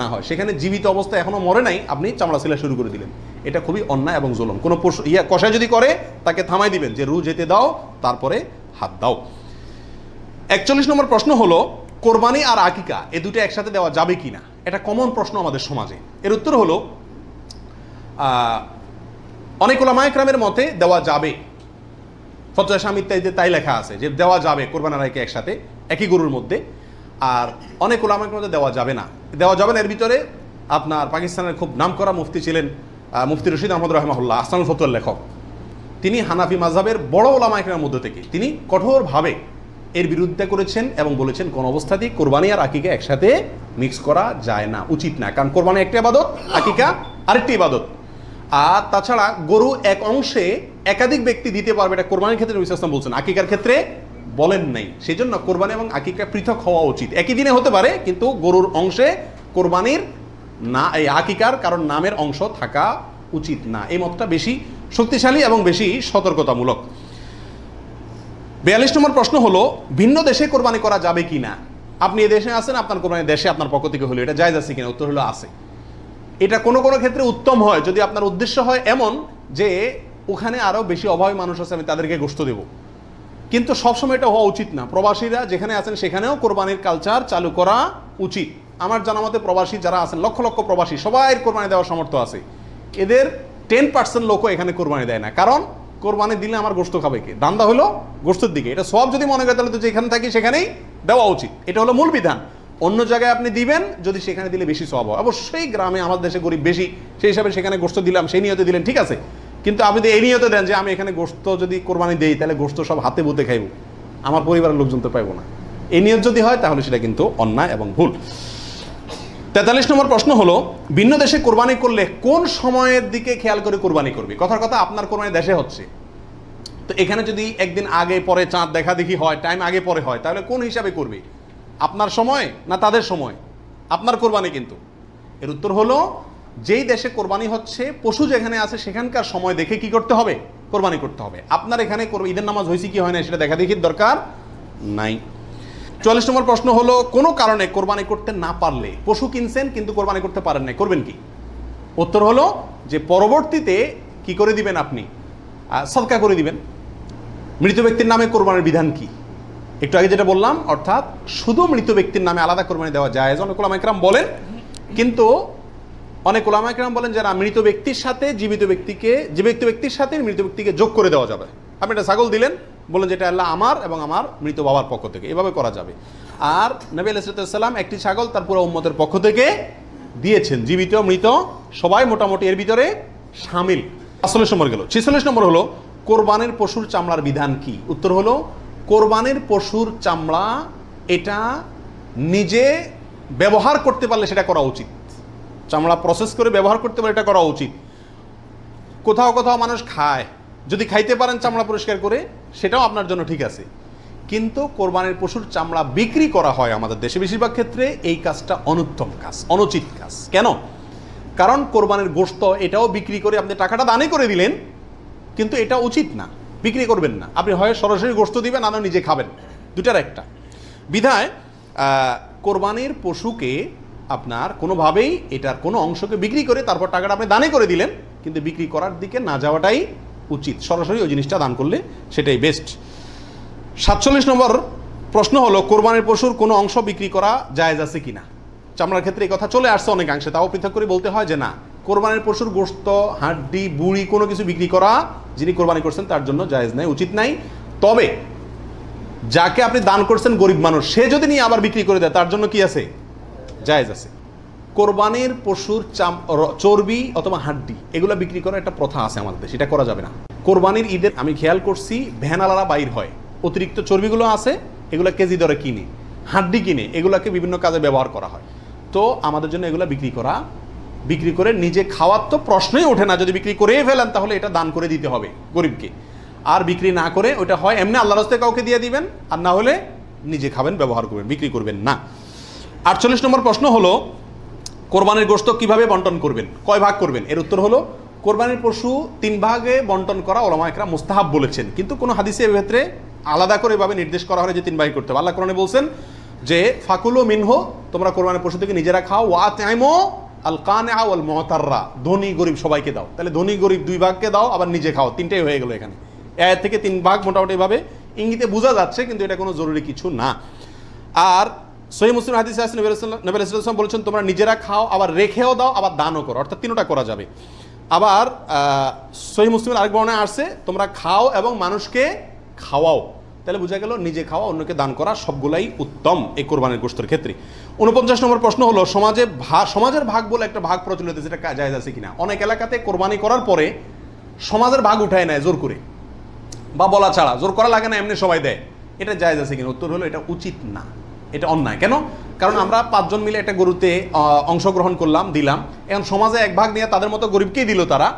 না হয়। সেখানে জীবিত অবস্থা এখনও মরে নাই, আপনি চামড়া সিলা শুরু করে দিলেন। এটা খুবই অন্যায় এবং জুলুম। কোনো পশু ইয়া কষায় যদি করে, তাকে থামাই দিবেন যে রু যেতে দাও, তারপরে হাত দাও। একচল্লিশ নম্বর প্রশ্ন হলো, কোরবানি আর আকিকা, এ দুটো একসাথে দেওয়া যাবে কি না এটা কমন প্রশ্ন আমাদের সমাজে। এর উত্তর হলো অনেক ওলামায়করামের মতে দেওয়া যাবে। ফতোয়া স্বামী ইত্যাদিতে তাই লেখা আছে, যে দেওয়া যাবে কোরবান আকিকা একসাথে, একই গরুর মধ্যে। আর অনেক ওলামায়কের মধ্যে দেওয়া যাবে না। দেওয়া যাবে না, এর ভিতরে আপনার পাকিস্তানের খুব নামকরা মুফতি ছিলেন মুফতি রশিদ আহমদ রহমাহুল্লাহ আসানুল ফতুয়ার লেখক। তিনি হানাফি মাযহাবের বড় ওলামা একরামের মধ্যে থেকে, তিনি কঠোরভাবে এর বিরুদ্ধে করেছেন এবং বলেছেন, কোন অবস্থাতেই কোরবানি আর আকিকা একসাথে মিক্স করা যায় না, উচিত না। কারণ কোরবানি একটা ইবাদত, আকিকা আরেকটি ইবাদত। আর তাছাড়া গরু এক অংশে একাধিক ব্যক্তি দিতে পারবে, এটা কোরবানির ক্ষেত্রে ওয়াসাল্লাম বলছেন। আকিকার ক্ষেত্রে বলেন নাই। সেই জন্য কোরবানি এবং আকিকা পৃথক হওয়া উচিত। একই দিনে হতে পারে, কিন্তু গরুর অংশে কোরবানির না, এই আকিকার কারণ নামের অংশ থাকা উচিত না। এই মতটা বেশি শক্তিশালী এবং বেশি সতর্কতামূলক। বিয়াল্লিশ নম্বর প্রশ্ন হলো, ভিন্ন দেশে কোরবানি করা যাবে কি না? আপনি দেশে আছেন, আপনার কোরবানি দেশে, আপনার পক্ষ থেকে হলো, এটা জায়জ আছে কিনা? উত্তর হলো আছে। এটা কোনো কোনো ক্ষেত্রে উত্তম হয়, যদি আপনার উদ্দেশ্য হয় এমন যে, ওখানে আরও বেশি অভাবী মানুষ আছে, আমি তাদেরকে গোস্ত দেব। কিন্তু সবসময় এটা হওয়া উচিত না। প্রবাসীরা যেখানে আছেন সেখানেও কোরবানির কালচার চালু করা উচিত। আমার জানা মতে প্রবাসী যারা আছেন, লক্ষ লক্ষ প্রবাসী সবাই কোরবানি দেওয়ার সামর্থ্য আছে। এদের টেন পার্সেন্ট লোকও এখানে কোরবানি দেয় না। কারণ কোরবানি দিলে আমার গোস্ত খাবে কে? দান্দা হলো গোস্তের দিকে। এটা সব যদি মনে করে তাহলে তো যেখানে থাকি সেখানেই দেওয়া উচিত। এটা হলো মূল বিধান। অন্য জায়গায় আপনি দিবেন, যদি সেখানে দিলে বেশি সব হয়। অবশ্যই গ্রামে আমাদের দেশে গরিব বেশি, সেই হিসাবে সেখানে গোস্ত দিলাম, সেই নিয়তে দিলেন, ঠিক আছে। কিন্তু আপনি যদি এই নিয়তে দেন যে আমি এখানে গোস্ত যদি কোরবানি দেই, তাহলে গোস্ত সব হাতে বুতে খাইব। আমার পরিবারের লোকজন তো পাইবো না। এই নিয়ত যদি হয়, তাহলে সেটা কিন্তু অন্যায় এবং ভুল। তেতাল্লিশ নম্বর প্রশ্ন হলো, ভিন্ন দেশে কোরবানি করলে কোন সময়ের দিকে খেয়াল করে কোরবানি করবে? কথার কথা, আপনার কোরবানি দেশে হচ্ছে। তো এখানে যদি একদিন আগে পরে চাঁদ দেখা দেখি হয় টাইম আগে পরে হয়, তাহলে কোন হিসাবে করবে? আপনার সময় না তাদের সময়? আপনার কোরবানি কিন্তু। এর উত্তর হলো যেই দেশে কোরবানি হচ্ছে, পশু যেখানে আছে, সেখানকার সময় দেখে কি করতে হবে? কোরবানি করতে হবে। আপনার এখানে ঈদের নামাজ হয়েছে কি হয় না সেটা দেখা দেখির দরকার নাই। চল্লিশ নম্বর প্রশ্ন হলো, কোনো কারণে কোরবানি করতে না পারলে, পশু কিনছেন কিন্তু কোরবানি করতে পারেন না করবেন কি? উত্তর হলো যে পরবর্তীতে কি করে দিবেন আপনি? সদকা করে দিবেন। মৃত ব্যক্তির নামে কোরবানির বিধান কি? একটু আগে যেটা বললাম, অর্থাৎ শুধু মৃত ব্যক্তির নামে আলাদা কোরবানি দেওয়া যায় অনেক ওলামাইকরাম বলেন। কিন্তু অনেক ওলামাইকরাম বলেন যারা মৃত ব্যক্তির সাথে জীবিত ব্যক্তিকে, জীবিত ব্যক্তির সাথে মৃত ব্যক্তিকে যোগ করে দেওয়া যাবে। আপনি একটা ছাগল দিলেন, বললেন যেটা আল্লাহ আমার এবং আমার মৃত বাবার পক্ষ থেকে। এভাবে করা যাবে। আর নবী আলাইসালাম একটি ছাগল তার পুরো উম্মতের পক্ষ থেকে দিয়েছেন। জীবিত, মৃত, সবাই মোটামুটি এর ভিতরে সামিল। আটচল্লিশ নম্বর গেল। ছেচল্লিশ নম্বর হলো, কোরবানের পশুর চামড়ার বিধান কি? উত্তর হলো, কোরবানের পশুর চামড়া এটা নিজে ব্যবহার করতে পারলে সেটা করা উচিত। চামড়া প্রসেস করে ব্যবহার করতে পারে, এটা করা উচিত। কোথাও কোথাও মানুষ খায়। যদি খাইতে পারেন চামড়া পরিষ্কার করে, সেটাও আপনার জন্য ঠিক আছে। কিন্তু কোরবানির পশুর চামড়া বিক্রি করা হয় আমাদের দেশে বেশিরভাগ ক্ষেত্রে, এই কাজটা অনুত্তম কাজ, অনুচিত কাজ। কেন? কারণ কোরবানির গোস্ত এটাও বিক্রি করে আপনি টাকাটা দানে করে দিলেন, কিন্তু এটা উচিত না, বিক্রি করবেন না। আপনি হয় সরাসরি গোস্ত দিবেন না নিজে খাবেন। দুটার একটা। বিধায় কোরবানির পশুকে আপনার কোনোভাবেই এটার কোনো অংশকে বিক্রি করে তারপর টাকাটা আপনি দানে করে দিলেন, কিন্তু বিক্রি করার দিকে না যাওয়াটাই উচিত। সরাসরি ওই জিনিসটা দান করলে সেটাই বেস্ট সাতচল্লিশ নম্বর প্রশ্ন হলো, কোরবানির পশুর কোনো অংশ বিক্রি করা জায়েজ আছে কিনা? চামড়ার ক্ষেত্রে এই কথা চলে আসছে অনেকাংশে, তাও পৃথক করে বলতে হয় যে না। কোরবানির পশুর গোস্ত, হাড্ডি, বুড়ি কোনো কিছু বিক্রি করা যিনি কোরবানি করছেন তার জন্য জায়েজ নাই, উচিত নাই। তবে যাকে আপনি দান করছেন গরিব মানুষ, সে যদি নিয়ে আবার বিক্রি করে দেয়, তার জন্য কি আছে? জায়েজ আছে। কোরবানির পশুর চাম চর্বি অথবা হাড্ডি, এগুলো বিক্রি করার একটা প্রথা আছে আমাদের দেশে, এটা করা যাবে না। কোরবানির ঈদের, আমি খেয়াল করছি ভ্যানালারা বাইর হয়। অতিরিক্ত চর্বিগুলো আছে, এগুলো কেজি দরে কিনে, হাড্ডি কিনে, এগুলাকে বিভিন্ন কাজে ব্যবহার করা হয়। তো আমাদের জন্য এগুলো বিক্রি করা, বিক্রি করে নিজে খাওয়ার তো প্রশ্নই ওঠে না, যদি বিক্রি করেই ফেলেন তাহলে এটা দান করে দিতে হবে গরিবকে। আর বিক্রি না করে ওটা হয়, এমনি আল্লাহ রাস্তে কাউকে দিয়ে দিবেন, আর না হলে নিজে খাবেন, ব্যবহার করবেন, বিক্রি করবেন না। আটচল্লিশ নম্বর প্রশ্ন হলো, কোরবানির গোশত কীভাবে বন্টন করবেন? কয় ভাগ করবেন? এর উত্তর হলো, কোরবানির পশু তিন ভাগে বন্টন করা ওলামা একরা মুস্তাহাব বলেছেন। কিন্তু কোনো হাদিসে এর ক্ষেত্রে আলাদা করে এভাবে নির্দেশ করা হয় যে তিন ভাগে করতে হবে। আল্লাহ কোরআনে বলছেন যে, ফাকুলো মিনহো, তোমরা কোরবানির পশু থেকে নিজেরা খাও, ওয়া তাইমো আল কানে আল মহতাররা ধনী, গরিব সবাইকে দাও। তাহলে ধনী, গরিব দুই ভাগকে দাও, আবার নিজে খাও। তিনটাই হয়ে গেলো এখানে। এর থেকে তিন ভাগ মোটামুটি এভাবে ইঙ্গিতে বোঝা যাচ্ছে, কিন্তু এটা কোনো জরুরি কিছু না। আর সহি মুসলিম হাদিস আছে, নবী নবী রাসূলুল্লাহ বলেছেন, তোমরা নিজেরা খাও, আবার রেখেও দাও, আবার দানও করো। অর্থাৎ তিনটা করা যাবে। আবার সহি মুসলিমের আরেক বর্ণায় আসছে, তোমরা খাও এবং মানুষকে খাওয়াও। তাহলে বোঝা গেল, নিজে খাওয়া, অন্যকে দান করা সবগুলাই উত্তম এই কোরবানির গোষ্ঠের ক্ষেত্রে। উনপঞ্চাশ নম্বর প্রশ্ন হলো, সমাজে ভা, সমাজের ভাগ বলে একটা ভাগ প্রচলিত যেটা জায়জ আছে কিনা? অনেক এলাকাতে কোরবানি করার পরে সমাজের ভাগ উঠায় নেয় জোর করে। বা বলা ছাড়া, জোর করা লাগে না, এমনি সবাই দেয়। এটা জায়েজ আছে কিনা? উত্তর হলো, এটা উচিত না। এটা অন্যায়। কেন? কারণ আমরা পাঁচজন মিলে একটা গরুতে অংশগ্রহণ করলাম, দিলাম। এখন সমাজে এক ভাগ নিয়ে তাদের মতো গরিবকেই দিল তারা।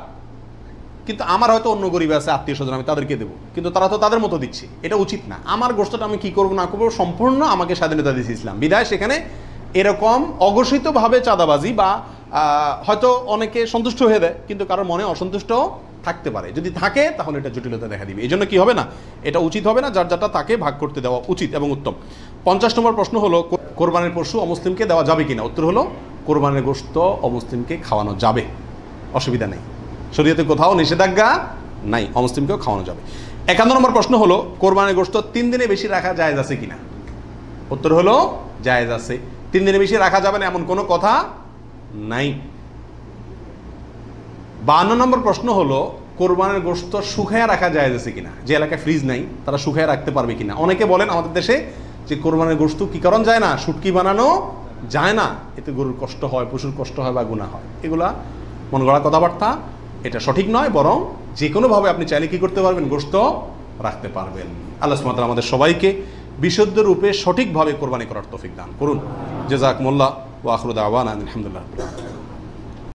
কিন্তু আমার হয়তো অন্য গরিব আছে, আত্মীয় স্বজন, আমি তাদেরকে দেবো। কিন্তু তারা তো তাদের মতো দিচ্ছে। এটা উচিত না। আমার গোষ্ঠটা আমি কি করব, না করব, সম্পূর্ণ আমাকে স্বাধীনতা দিয়েছে ইসলাম। বিদায়, সেখানে এরকম অঘোষিতভাবে চাঁদাবাজি বা হয়তো অনেকে সন্তুষ্ট হয়ে দেয়, কিন্তু কারোর মনে অসন্তুষ্ট থাকতে পারে। যদি থাকে, তাহলে এটা জটিলতা দেখা দিবে। এই জন্য কি হবে না? এটা উচিত হবে না, যার যারটা তাকে ভাগ করতে দেওয়া উচিত এবং উত্তম। পঞ্চাশ নম্বর প্রশ্ন হলো কোরবানির পশু অমুসলিমকে দেওয়া যাবে কিনা? উত্তর হলো, কোরবানির গোস্ত অমুসলিমকে খাওয়ানো যাবে। অসুবিধা নেই। শরীয়তে কোথাও নিষেধাজ্ঞা নাই, অমুসলিমকেও খাওয়ানো যাবে। একান্ন নম্বর প্রশ্ন হলো, কোরবানির গোস্ত তিন দিনে বেশি রাখা জায়েজ আছে কিনা? উত্তর হলো, জায়েজ আছে। তিন দিনে বেশি রাখা যাবে না এমন কোনো কথা নাই। বান্ন নম্বর প্রশ্ন হলো, কোরবানের গোস্ত শুকায় রাখা যায় আছে কিনা? যে এলাকায় ফ্রিজ নাই, তারা শুকায় রাখতে পারবে কিনা? অনেকে বলেন আমাদের দেশে যে কোরবানের গোস্ত কি কারণ যায় না? শুটকি বানানো যায় না। এতে গরুর কষ্ট হয়, পশুর কষ্ট হয় বা গুণা হয়। এগুলা মন গড়া কথাবার্তা। এটা সঠিক নয়, বরং যে কোনোভাবে আপনি চাইলে কি করতে পারবেন? গোস্ত রাখতে পারবেন। আল্লাহ সুমাতাল আমাদের সবাইকে বিশুদ্ধ রূপে সঠিকভাবে কোরবানি করার তফিক দান করুন। জেজাক মোল্লা ও আখরুদ আওয়ান আলহামদুলিল্লাহ।